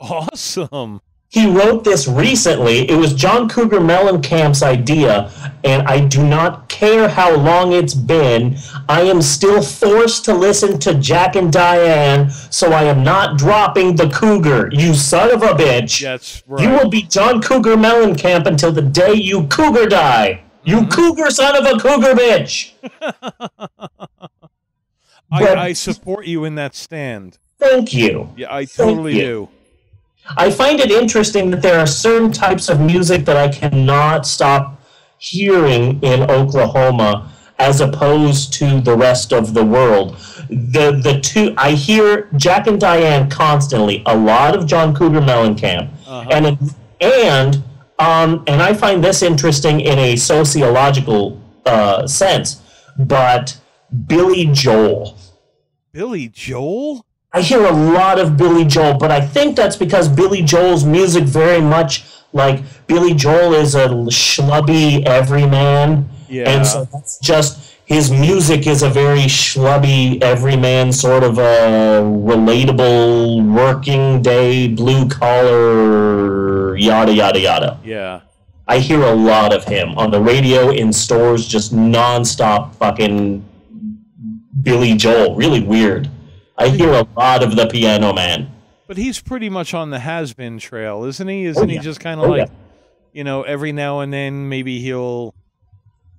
Awesome. He wrote this recently. It was John Cougar Mellencamp's idea, and I do not care how long it's been. I am still forced to listen to Jack and Diane, so I am not dropping the Cougar. You son of a bitch. That's You will be John Cougar Mellencamp until the day you Cougar die. You Mm-hmm. Cougar son of a Cougar bitch. I, I support you in that stand. Thank you. Yeah, I totally do. I find it interesting that there are certain types of music that I cannot stop hearing in Oklahoma as opposed to the rest of the world. The the two I hear Jack and Diane constantly, a lot of John Cougar Mellencamp. And and um and I find this interesting in a sociological uh, sense, but Billy Joel. Billy Joel? I hear a lot of Billy Joel, but I think that's because Billy Joel's music very much like Billy Joel is a schlubby everyman. Yeah. And so that's just his music is a very schlubby everyman sort of a relatable working day blue collar yada yada yada. Yeah. I hear a lot of him on the radio in stores just nonstop fucking Billy Joel. Really weird. I hear a lot of the Piano Man. But he's pretty much on the has been trail, isn't he? Isn't oh, he yeah. just kind of Oh, like, yeah. you know, every now and then maybe he'll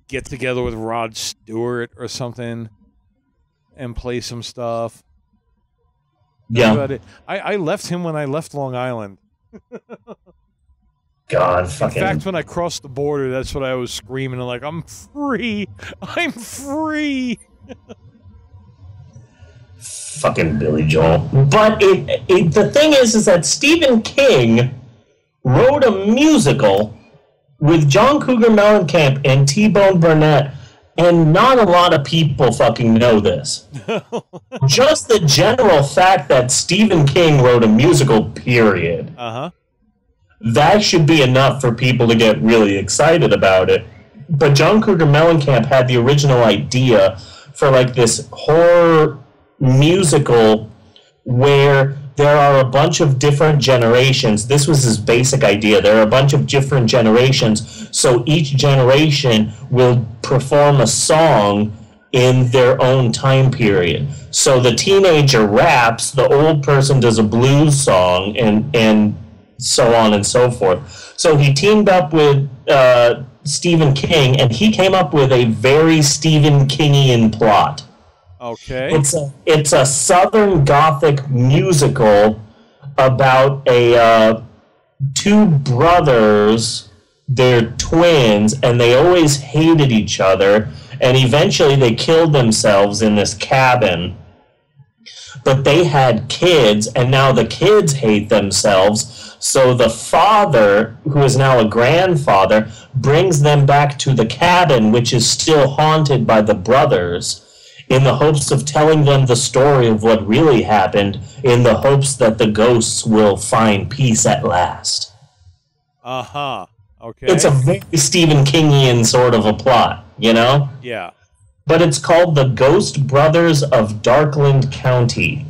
get together with Rod Stewart or something and play some stuff. Yeah. about it. I, I left him when I left Long Island. God, In fact, when I crossed the border, that's what I was screaming like, "I'm free! I'm free!" fucking Billy Joel. But it, it the thing is, is that Stephen King wrote a musical with John Cougar Mellencamp and T Bone Burnett, and not a lot of people fucking know this. Just the general fact that Stephen King wrote a musical, period. Uh huh. That should be enough for people to get really excited about it. But John Cougar Mellencamp had the original idea for like this horror musical where there are a bunch of different generations. This was his basic idea. There are a bunch of different generations, so each generation will perform a song in their own time period. So the teenager raps, the old person does a blues song, and and so on and so forth. So he teamed up with uh, Stephen King, and he came up with a very Stephen Kingian plot. Okay. It's a it's a Southern Gothic musical about a uh, two brothers. They're twins, and they always hated each other. And eventually, they killed themselves in this cabin. But they had kids, and now the kids hate themselves. So the father, who is now a grandfather, brings them back to the cabin, which is still haunted by the brothers in the hopes of telling them the story of what really happened, in the hopes that the ghosts will find peace at last. Uh huh. Okay. It's a very Stephen Kingian sort of a plot, you know? yeah. But it's called The Ghost Brothers of Darkland County.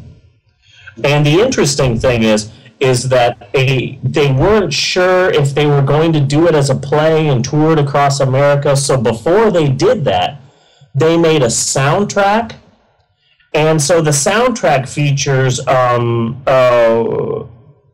And the interesting thing is, is that a, they weren't sure if they were going to do it as a play and tour it across America. So before they did that, they made a soundtrack. And so the soundtrack features um, uh,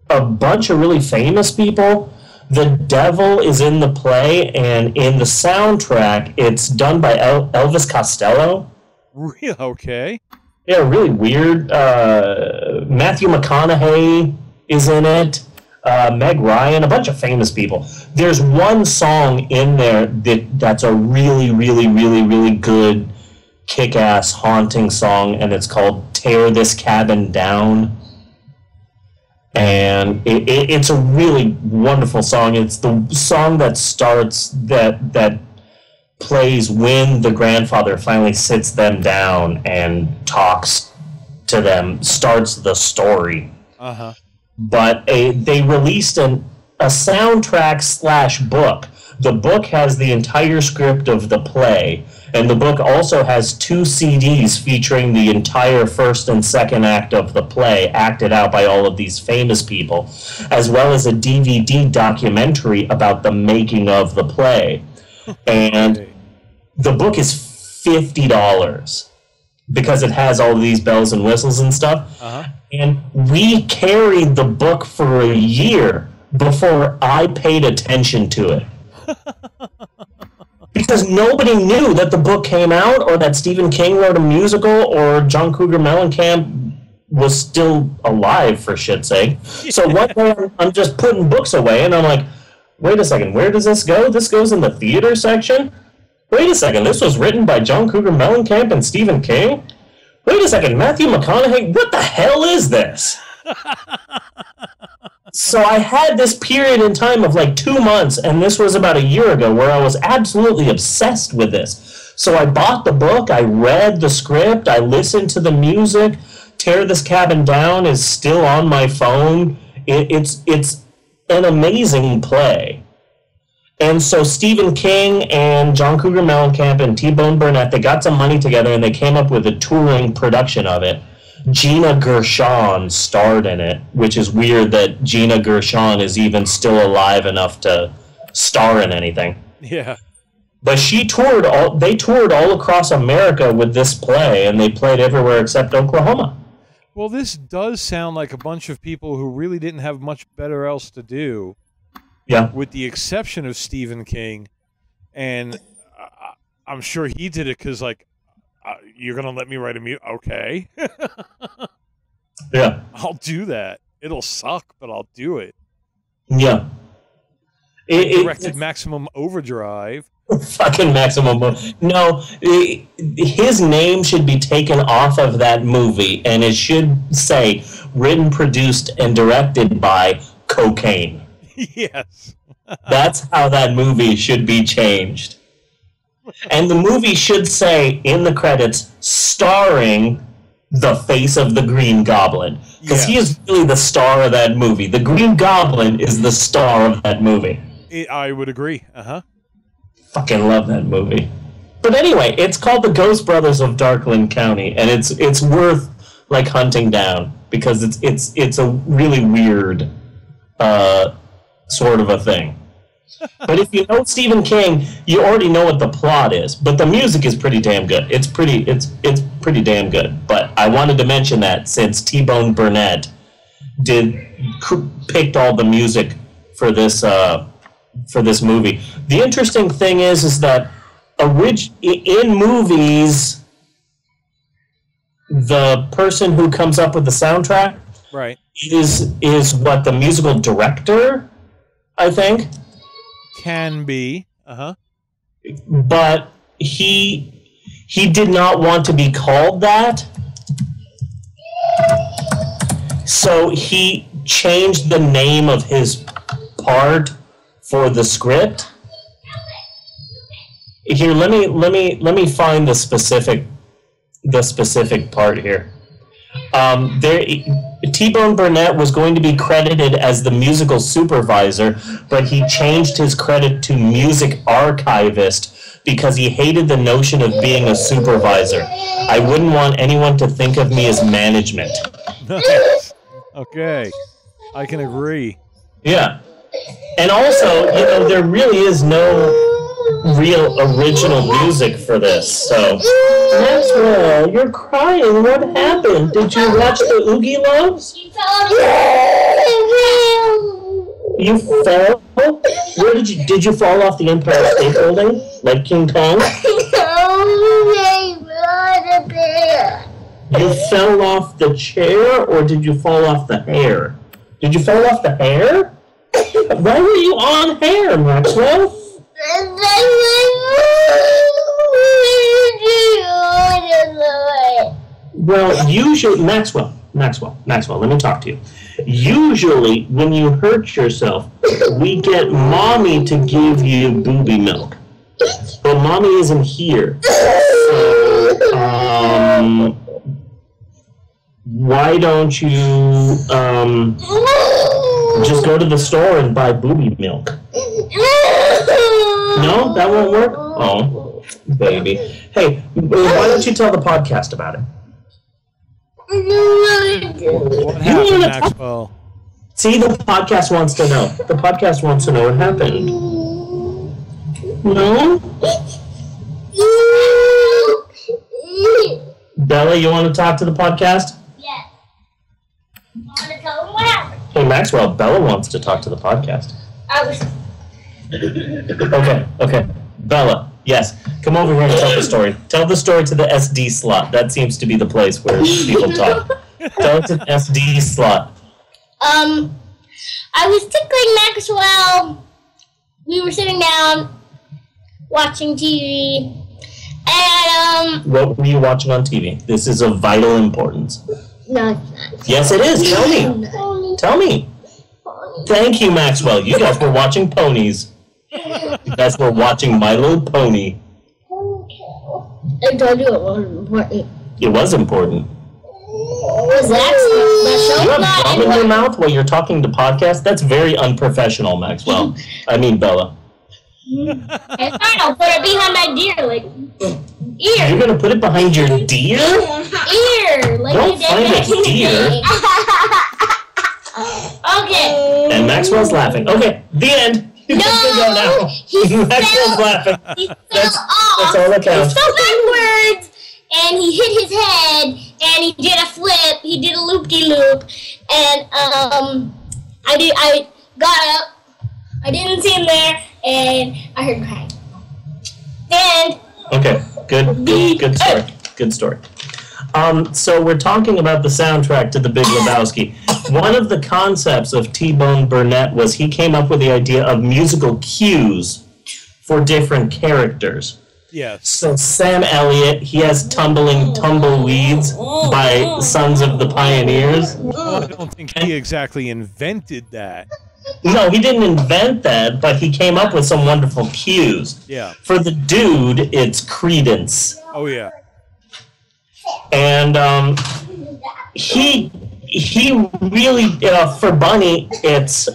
a bunch of really famous people. The devil is in the play, and in the soundtrack, it's done by El- Elvis Costello. Real okay. Yeah, really weird. Uh, Matthew McConaughey is in it. Uh, Meg Ryan, a bunch of famous people. There's one song in there that that's a really, really, really, really good, kick-ass, haunting song, and it's called "Tear This Cabin Down." And it, it, it's a really wonderful song. It's the song that starts that that plays when the grandfather finally sits them down and talks to them, starts the story. Uh huh. But a, they released an, a soundtrack slash book. The book has the entire script of the play, And the book also has two CDs featuring the entire first and second act of the play, acted out by all of these famous people, as well as a DVD documentary about the making of the play. And the book is $50 because it has all of these bells and whistles and stuff. Uh-huh. And we carried the book for a year before I paid attention to it. because nobody knew that the book came out or that Stephen King wrote a musical or John Cougar Mellencamp was still alive for shit's sake. So one day I'm- I'm just putting books away and I'm like, wait a second, where does this go? This goes in the theater section? Wait a second, this was written by John Cougar Mellencamp and Stephen King? Wait a second, Matthew McConaughey? What the hell is this? so I had this period in time of like two months, and this was about a year ago, where I was absolutely obsessed with this. So I bought the book, I read the script, I listened to the music. Tear This Cabin Down is still on my phone. It, it's it's an amazing play. And so Stephen King and John Cougar Mellencamp and T Bone Burnett, they got some money together and they came up with a touring production of it. Gina Gershon starred in it, which is weird that Gina Gershon is even still alive enough to star in anything. Yeah. But she toured all they toured all across America with this play and they played everywhere except Oklahoma. Well, this does sound like a bunch of people who really didn't have much better else to do. Yeah. With the exception of Stephen King, and I, I'm sure he did it because, like, uh, you're gonna let me write a mu Okay. Yeah. I'll do that. It'll suck, but I'll do it. Yeah. It, it- Directed Maximum Overdrive. fucking maximum no i- his name should be taken off of that movie and it should say written produced and directed by cocaine yes. that's how that movie should be changed and the movie should say in the credits starring the face of the green goblin because he is really the star of that movie the green goblin is the star of that movie It, I would agree. Uh huh. fucking love that movie. But anyway, it's called The Ghost Brothers of Darkland County, and it's it's worth like hunting down because it's it's it's a really weird uh, sort of a thing. but if you know Stephen King, you already know what the plot is. But the music is pretty damn good. It's pretty it's it's pretty damn good. But I wanted to mention that since T Bone Burnett did picked all the music for this uh, for this movie. The interesting thing is, is that orig- in movies, the person who comes up with the soundtrack Right. is is what the musical director, I think. Can be. Uh huh. But he he did not want to be called that, so he changed the name of his part for the script. Here, let me let me let me find the specific the specific part here. Um, there, T-Bone Burnett was going to be credited as the musical supervisor, but he changed his credit to music archivist because he hated the notion of being a supervisor. I wouldn't want anyone to think of me as management. Nice. Okay. I can agree. Yeah. And also, you know, there really is no real original music for this. So, Maxwell, you're crying. What happened? Did you watch the Oogie Loves? You fell? Where did you did you fall off the Empire State Building like King Kong? You fell off the chair, or did you fall off the hair? Did you fall off the hair? Why were you on hair, Maxwell? Well, usually, Maxwell, Maxwell, Maxwell, let me talk to you. Usually, when you hurt yourself, we get mommy to give you booby milk. But mommy isn't here. So, um, why don't you um, just go to the store and buy booby milk? No, that won't work. Oh, oh Baby. Hey, why don't you tell the podcast about it? What happened, Maxwell? See, the podcast wants to know. The podcast wants to know what happened. No? Bella, you want to talk to the podcast? Yes. I want to tell them what happened. Hey, Maxwell, Bella wants to talk to the podcast. I was. Okay, okay. Bella, yes. Come over here and tell the story. Tell the story to the SD slot. That seems to be the place where people talk. Tell it to the SD slot. Um, I was tickling Maxwell. We were sitting down watching TV, and um, What were you watching on TV? This is of vital importance. no, it's not. Yes, it is. Tell me. Tell me. Thank you, Maxwell. You guys were watching ponies. Guys were watching My Little Pony. I told you it wasn't important. It was important. Was that the You have gum in your mouth while you're talking to podcast? That's very unprofessional, Maxwell. I mean, Bella. It's fine. I'll put it behind my deer, like ear. You're gonna put it behind your deer? ear, like Don't you find a deer. okay. And Maxwell's laughing. Okay, the end. No, can go now. he Maxwell's laughing. He fell That's, off. that's all that counts. He fell backwards, and he hit his head, and he did a flip. He did a loop de loop, and um, I did. I got up. I didn't see him there, and I heard crying. And Okay, good, good, good story. Good story. Um, so we're talking about the soundtrack to The Big Lebowski. One of the concepts of T-Bone Burnett was he came up with the idea of musical cues for different characters. Yes. So Sam Elliott, he has "Tumbling Tumbleweeds" by Sons of the Pioneers. I don't think he exactly invented that. No, he didn't invent that, but he came up with some wonderful cues. Yeah. For the dude, it's Creedence. Oh yeah. And um, he he really uh, for Bunny it's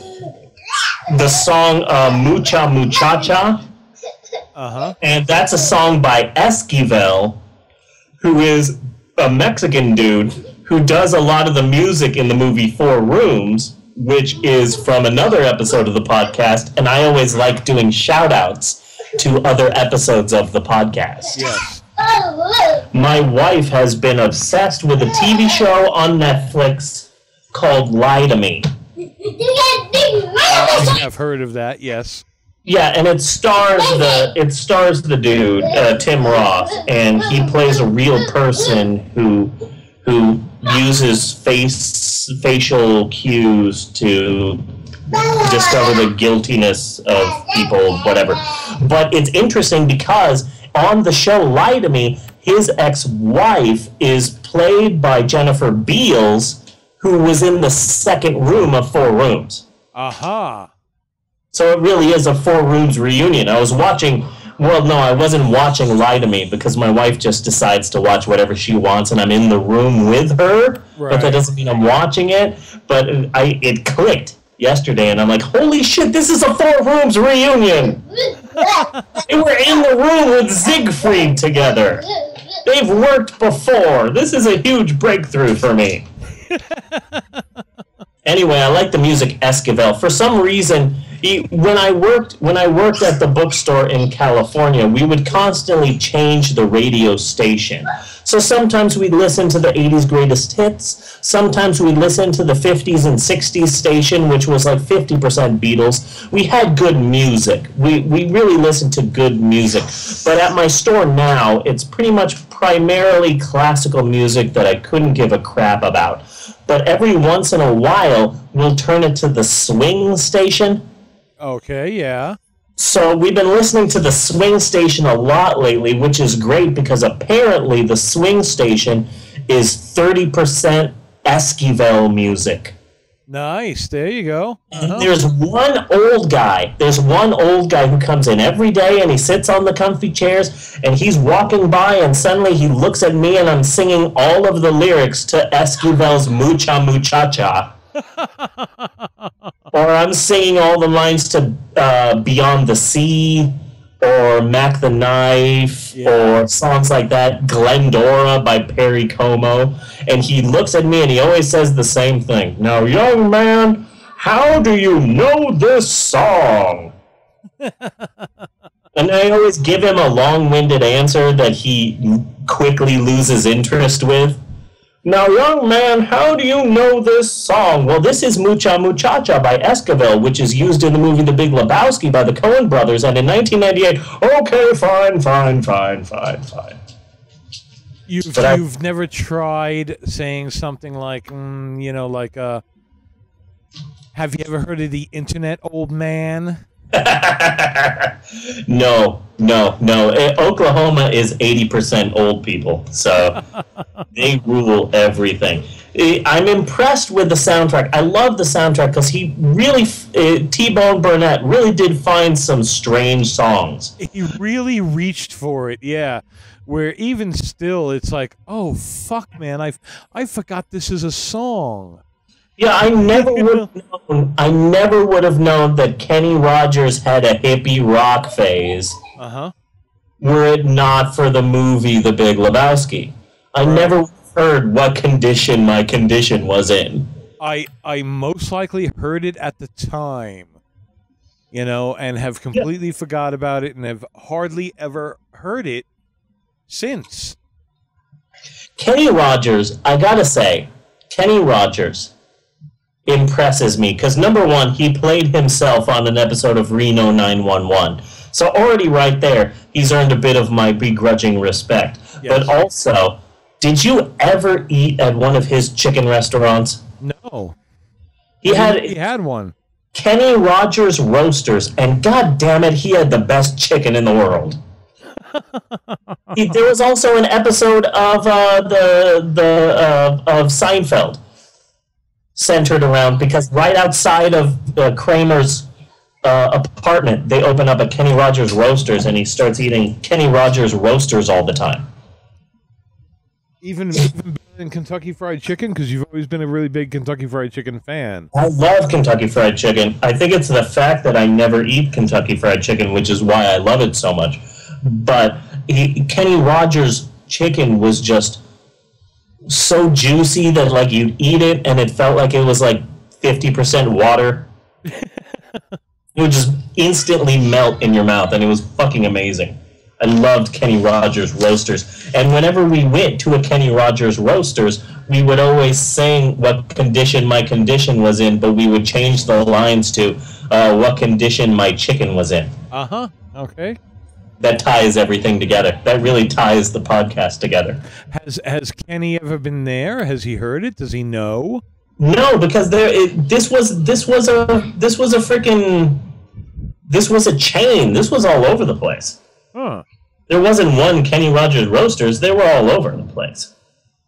the song uh, Mucha Muchacha, Uh huh. and that's a song by Esquivel, who is a Mexican dude who does a lot of the music in the movie Four Rooms, which is from another episode of the podcast, and I always like doing shout outs to other episodes of the podcast. Yes. My wife has been obsessed with a TV show on Netflix called Lie to Me. I have heard of that. Yes. Yeah, and it stars the it stars the dude uh, Tim Roth, and he plays a real person who who uses face facial cues to discover the guiltiness of people, whatever. But it's interesting because on the show Lie to Me, his ex-wife is played by Jennifer Beals, who was in the second room of Four Rooms. Aha. So it really is a Four Rooms reunion. I was watching. Well, no, I wasn't watching Lie to Me because my wife just decides to watch whatever she wants, and I'm in the room with her. Right. But that doesn't mean I'm watching it. But I it clicked yesterday, and I'm like, holy shit, this is a Four Rooms reunion. and we're in the room with Siegfried together. They've worked before. This is a huge breakthrough for me. Anyway, I like the music Esquivel. For some reason, he, when I worked when I worked at the bookstore in California, we would constantly change the radio station. So sometimes we'd listen to the 80s greatest hits. Sometimes we'd listen to the 50s and 60s station, which was like 50% Beatles. We had good music. We, we really listened to good music. But at my store now, it's pretty much primarily classical music that I couldn't give a crap about. But every once in a while, we'll turn it to the swing station. Okay. Yeah. So we've been listening to the swing station a lot lately, which is great because apparently the swing station is 30% Esquivel music. Nice. There you go. Uh-huh. There's one old guy. There's one old guy who comes in every day and he sits on the comfy chairs and he's walking by and suddenly he looks at me and I'm singing all of the lyrics to Esquivel's Mucha Muchacha. or I'm singing all the lines to uh, Beyond the Sea or Mack the Knife or songs like that, Glendora by Perry Como, and he looks at me and he always says the same thing. Now, young man, how do you know this song? and I always give him a long-winded answer that he quickly loses interest with. Now, young man, how do you know this song? Well, this is Mucha Muchacha by Esquivel, which is used in the movie The Big Lebowski by the Coen brothers, and in 1998, okay, fine, fine, fine, fine, fine. You've But I- you've never tried saying something like, mm, you know, like, uh, have you ever heard of the internet, old man? No, no, no. Eh, Oklahoma is 80% old people, so they rule everything. Eh, I'm impressed with the soundtrack. I love the soundtrack because he really, uh, T Bone Burnett really did find some strange songs. He really reached for it, yeah. Where even still, it's like, oh fuck, man, I I forgot this is a song. Yeah, I never would have known. I never would have known that Kenny Rogers had a hippie rock phase. Uh huh. were it not for the movie The Big Lebowski. I never heard what condition my condition was in. I I most likely heard it at the time, you know, and have completely forgot about it, and have hardly ever heard it since. Kenny Rogers, I gotta say, Kenny Rogers impresses me because number one, he played himself on an episode of Reno 911. So already right there, he's earned a bit of my begrudging respect. But also, did you ever eat at one of his chicken restaurants? No. He had he had one. Kenny Rogers Roasters, and god damn it, he had the best chicken in the world. He- there was also an episode of uh, the the uh, of Seinfeld centered around because right outside of uh, Kramer's uh, apartment, they open up a Kenny Rogers Roasters, and he starts eating Kenny Rogers Roasters all the time. Even even better than Kentucky Fried Chicken because you've always been a really big Kentucky Fried Chicken fan. I love Kentucky Fried Chicken. I think it's the fact that I never eat Kentucky Fried Chicken, which is why I love it so much. But he, Kenny Rogers chicken was just so juicy that like you'd eat it and it felt like it was like 50% water. it would just instantly melt in your mouth and it was fucking amazing. I loved Kenny Rogers roasters. And whenever we went to a Kenny Rogers roasters, we would always sing what condition my condition was in, but we would change the lines to uh, what condition my chicken was in. Uh huh. Okay. That ties everything together. That really ties the podcast together. Has has Kenny ever been there? Has he heard it? Does he know? No, because there it, this was this was a this was a freaking this was a chain. This was all over the place. Huh. There wasn't one Kenny Rogers roasters. They were all over the place.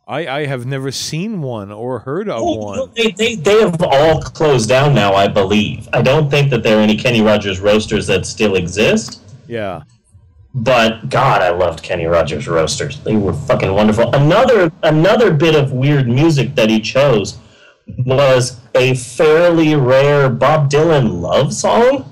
I I have never seen one or heard of one. They, they, they have all closed down now, I believe. I don't think that there are any Kenny Rogers roasters that still exist. Yeah. But God, I loved Kenny Rogers roasters. They were fucking wonderful. Another another bit of weird music that he chose was a fairly rare Bob Dylan love song.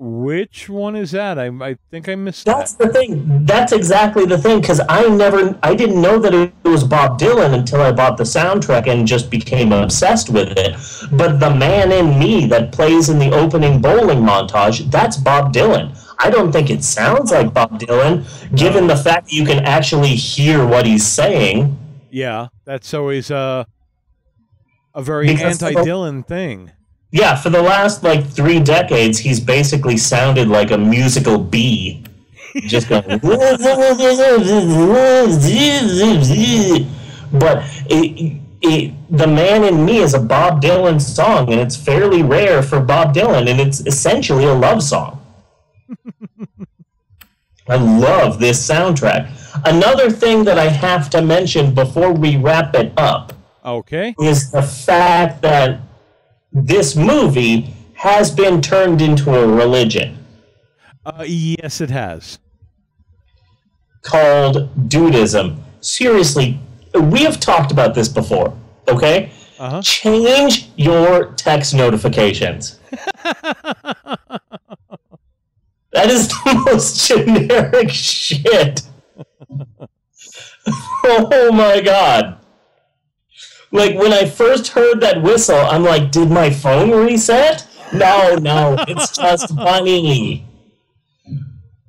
Which one is that? I I think I missed That's the thing. That's exactly the thing. Because I never, I didn't know that it was Bob Dylan until I bought the soundtrack and just became obsessed with it. But the man in me that plays in the opening bowling montage, that's Bob Dylan. I don't think it sounds like Bob Dylan, given the fact that you can actually hear what he's saying. Yeah, that's always uh, a very Because anti-Dylan thing. Yeah, for the last like three decades, he's basically sounded like a musical bee. Just going. but it, it, the man in me is a Bob Dylan song, and it's fairly rare for Bob Dylan, and it's essentially a love song. I love this soundtrack. Another thing that I have to mention before we wrap it up Okay. is the fact that this movie has been turned into a religion Uh, yes, it has. called Dudeism. Seriously, we have talked about this before, okay? Uh-huh. Change your text notifications. That is the most generic shit. oh my god. Like when I first heard that whistle, I'm like, did my phone reset? No, no, it's just funny.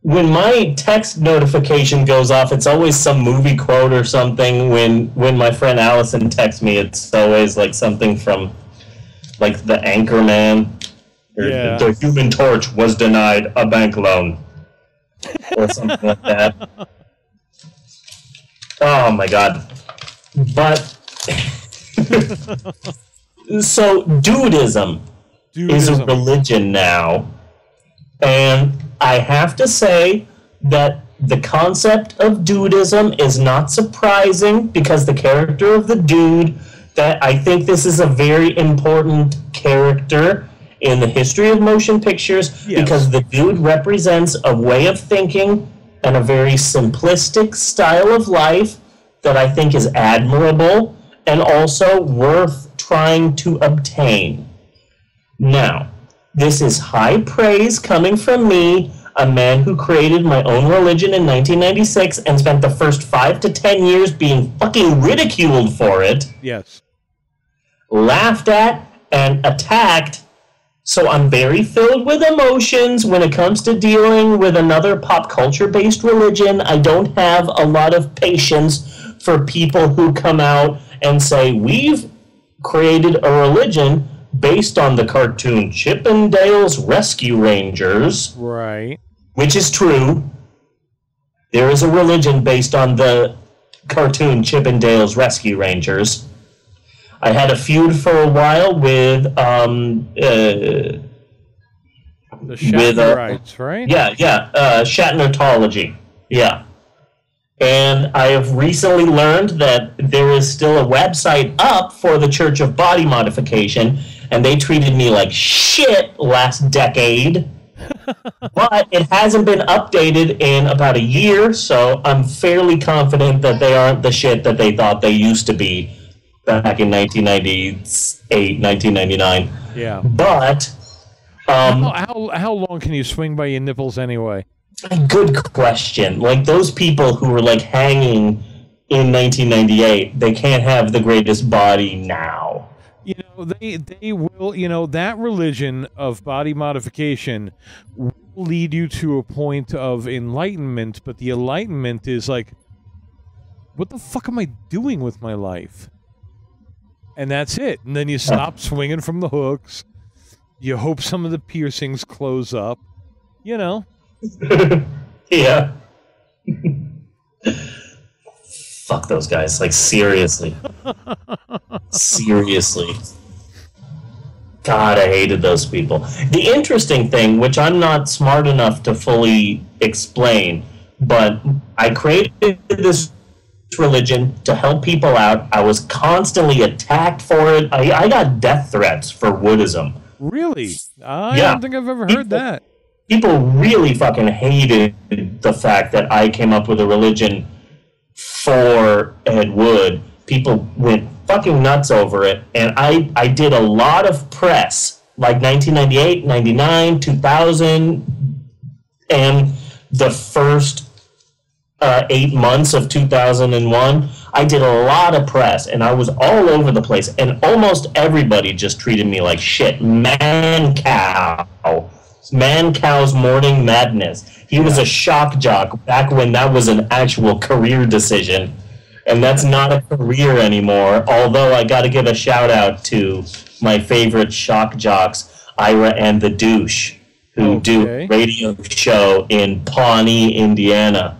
When my text notification goes off, it's always some movie quote or something. When when my friend Allison texts me, it's always like something from like the Anchorman. Or Yeah. The Human Torch was denied a bank loan, or something like that. Oh my god! But so Dudeism, is a religion now, and I have to say that the concept of Dudeism is not surprising because the character of the dude that I think this is a very important character in the history of motion pictures because the dude represents a way of thinking and a very simplistic style of life that I think is admirable and also worth trying to obtain. Now, this is high praise coming from me, a man who created my own religion in 1996 and spent the first five to ten years being fucking ridiculed for it, Yes. laughed at, and attacked. So I'm very filled with emotions when it comes to dealing with another pop culture based religion. I don't have a lot of patience for people who come out and say, We've created a religion based on the cartoon Chip 'n Dale Rescue Rangers, Right. which is true. There is a religion based on the cartoon Chip 'n Dale Rescue Rangers. I had a feud for a while with um, uh, The with uh, Shatnerites, right? yeah, yeah, uh, Shatnertology, yeah. And I have recently learned that there is still a website up for the Church of Body Modification, and they treated me like shit last decade. but it hasn't been updated in about a year, so I'm fairly confident that they aren't the shit that they thought they used to be back in 1998, 1999. Yeah. But um, how, how how long can you swing by your nipples anyway? Good question. Like those people who were like hanging in 1998, they can't have the greatest body now. You know, they they will. You know that religion of body modification will lead you to a point of enlightenment, but the enlightenment is like, what the fuck am I doing with my life? And that's it. And then you stop swinging from the hooks. You hope some of the piercings close up. You know. yeah. Fuck those guys. Like seriously. seriously. God, I hated those people. The interesting thing, which I'm not smart enough to fully explain, but I created this religion to help people out. I was constantly attacked for it. I, I got death threats for Woodism. Really? I Yeah. don't think I've ever heard that. People really fucking hated the fact that I came up with a religion for Ed Wood. People went fucking nuts over it, and I, I did a lot of press, like 1998, 99, 2000, and the first uh, eight months of 2001. I did a lot of press, and I was all over the place, and almost everybody just treated me like shit. Mancow. Mancow's Morning Madness. He was a shock jock back when that was an actual career decision. And that's not a career anymore. Although I got to give a shout out to my favorite shock jocks, Ira and the Douche, who do a radio show in Pawnee, Indiana.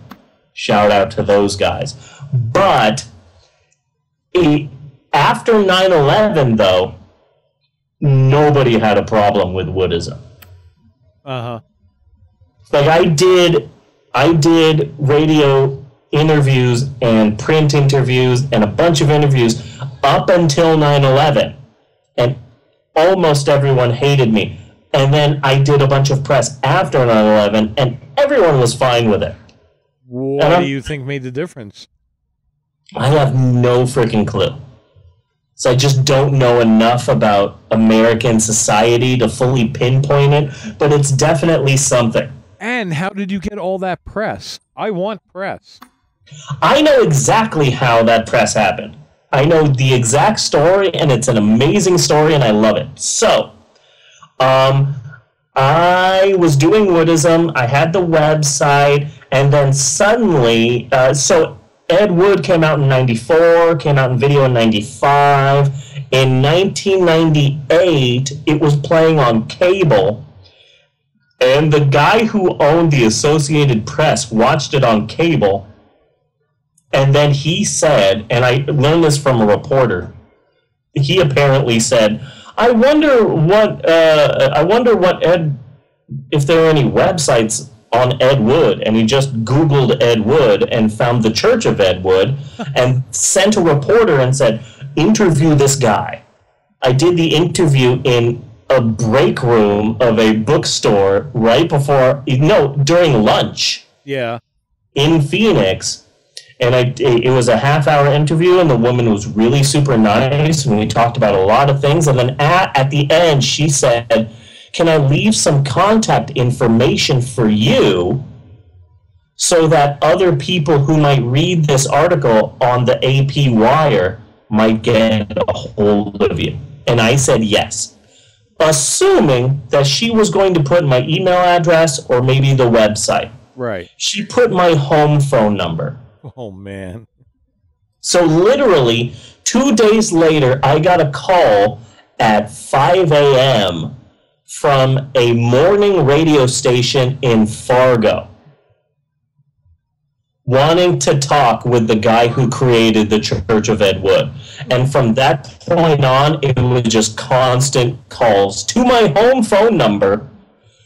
Shout out to those guys. But after 9 11, though, nobody had a problem with Woodism Uh huh. like I did I did radio interviews and print interviews and a bunch of interviews up until 9/11 and almost everyone hated me and then I did a bunch of press after 9/11 and everyone was fine with it What do you think made the difference? I have no freaking clue so I just don't know enough about American society to fully pinpoint it but it's definitely something And how did you get all that press? I want press. I know exactly how that press happened. I know the exact story, and it's an amazing story, and I love it. So, um, I was doing Woodism. I had the website, and then suddenly, uh, so Ed Wood came out in '94, came out in video in '95. In 1998, it was playing on cable, and the guy who owned the Associated Press watched it on cable, and then he said, and I learned this from a reporter. He apparently said, "I wonder what uh, I wonder what Ed if there are any websites on Ed Wood." And he just Googled Ed Wood and found the Church of Ed Wood, and sent a reporter and said, "Interview this guy." I did the interview in a break room of a bookstore right before no during lunch Yeah. in Phoenix, and I it was a half hour interview, and the woman was really super nice, and we talked about a lot of things. And then at, at the end, she said, "Can I leave some contact information for you?" So that other people who might read this article on the AP Wire might get a hold of you. And I said yes, assuming that she was going to put my email address or maybe the website. Right. She put my home phone number. Oh man. So literally, two days later, I got a call at 5 a.m. from a morning radio station in Fargo wanting to talk with the guy who created the Church of Ed Wood. And from that point on, it was just constant calls to my home phone number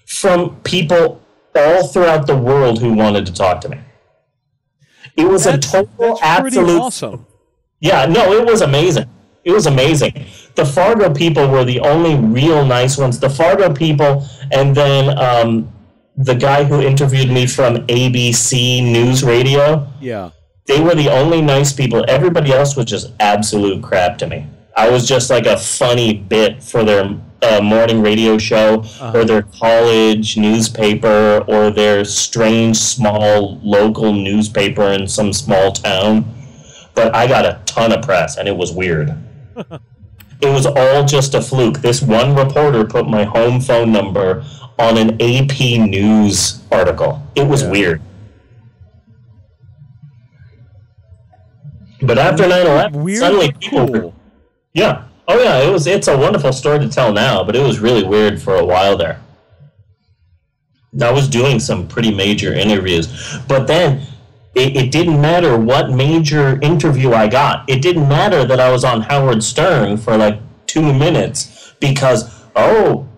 from people all throughout the world who wanted to talk to me. It was a total absolute awesome. yeah, no, it was amazing. It was amazing. The Fargo people were the only real nice ones. The Fargo people, and then um, the guy who interviewed me from ABC News Radio. Yeah. They were the only nice people. Everybody else was just absolute crap to me. I was just like a funny bit for their uh, morning radio show or their college newspaper or their strange small local newspaper in some small town. But I got a ton of press and it was weird. It was all just a fluke. This one reporter put my home phone number on an AP News article. It was weird. But after 9 11, suddenly people. were- Yeah. Oh, yeah. It was. It's a wonderful story to tell now, but it was really weird for a while there. I was doing some pretty major interviews, but then it, it didn't matter what major interview I got. It didn't matter that I was on Howard Stern for like two minutes because oh,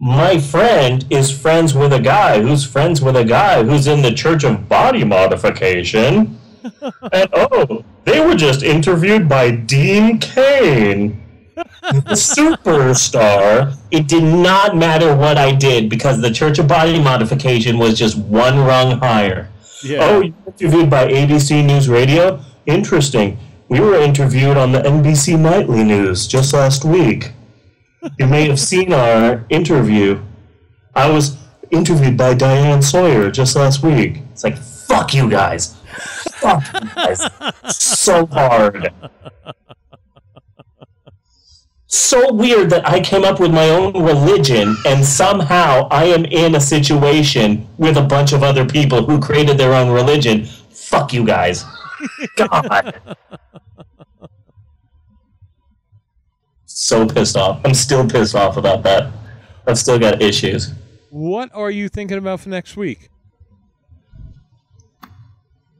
my friend is friends with a guy who's friends with a guy who's in the Church of Body Modification. and oh, they were just interviewed by Dean Cain, the superstar. It did not matter what I did because the Church of Body Modification was just one rung higher. Yeah. Oh, you interviewed by ABC News Radio? Interesting. We were interviewed on the NBC Nightly News just last week. You may have seen our interview. I was interviewed by Diane Sawyer just last week. It's like, fuck you guys. Fuck you guys. So hard. So weird that I came up with my own religion and somehow I am in a situation with a bunch of other people who created their own religion. Fuck you guys. God. so pissed off. I'm still pissed off about that. I've still got issues. What are you thinking about for next week?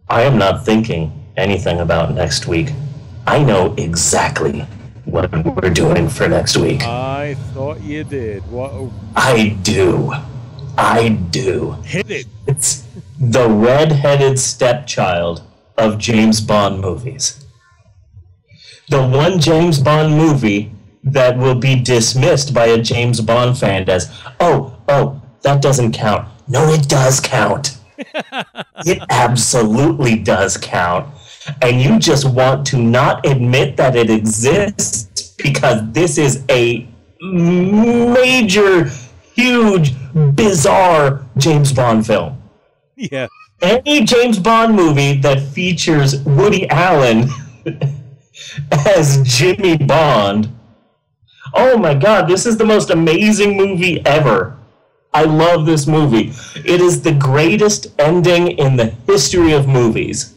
I am not thinking anything about next week. I know exactly what we're doing for next week. I thought you did. What? I do. I do. Hit it. It's the red-headed stepchild of James Bond movies. The one James Bond movie that will be dismissed by a James Bond fan as, oh, oh, that doesn't count. No, it does count. it absolutely does count. And you just want to not admit that it exists because this is a major, huge, bizarre James Bond film. Yeah. Any James Bond movie that features Woody Allen as Jimmy Bond. Oh my god, this is the most amazing movie ever. I love this movie. It is the greatest ending in the history of movies.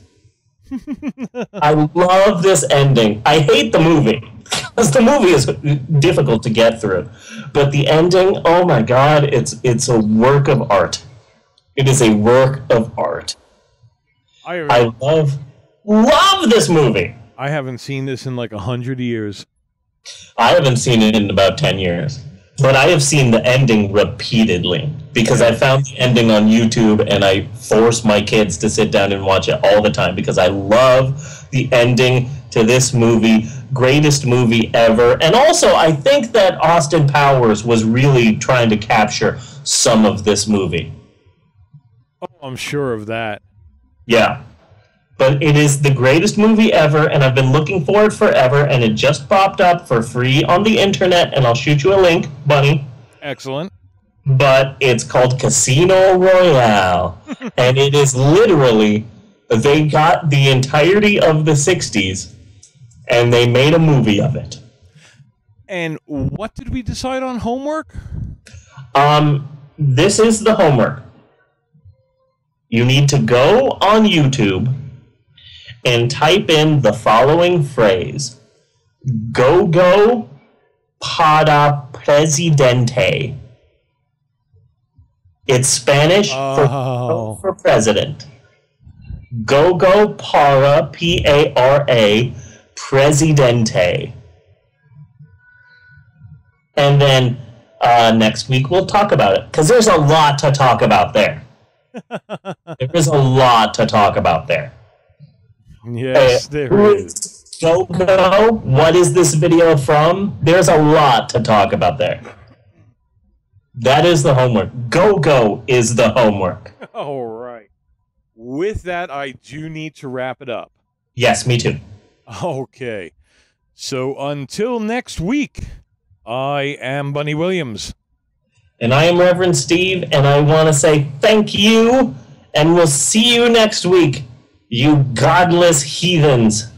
I love this ending. I hate the movie because the movie is difficult to get through, but the ending, oh my god, it's it's a work of art. It is a work of art. I, I love love this movie. I haven't seen this in like a hundred years. I haven't seen it in about 10 years. But I have seen the ending repeatedly because I found the ending on YouTube and I force my kids to sit down and watch it all the time because I love the ending to this movie, greatest movie ever. And also, I think that Austin Powers was really trying to capture some of this movie. Oh, I'm sure of that. Yeah. But it is the greatest movie ever, and I've been looking for it forever, and it just popped up for free on the internet, and I'll shoot you a link, Bunny. Excellent. But it's called Casino Royale, and it is literally they got the entirety of the 60s and they made a movie of it. And what did we decide on homework? Um, this is the homework. You need to go on YouTube and type in the following phrase Go Go Para Presidente. It's Spanish Oh. for, for president. Go Go Para, P A R A, Presidente. And then uh, next week we'll talk about it because there's a lot to talk about there. there is a lot to talk about there. Yes, Uh, there is. Go Go, what is this video from? There's a lot to talk about there. That is the homework. Go Go is the homework. All right. With that, I do need to wrap it up. Yes, me too. Okay. So until next week, I am Bunny Williams. And I am Reverend Steve, and I want to say thank you, and we'll see you next week, you godless heathens.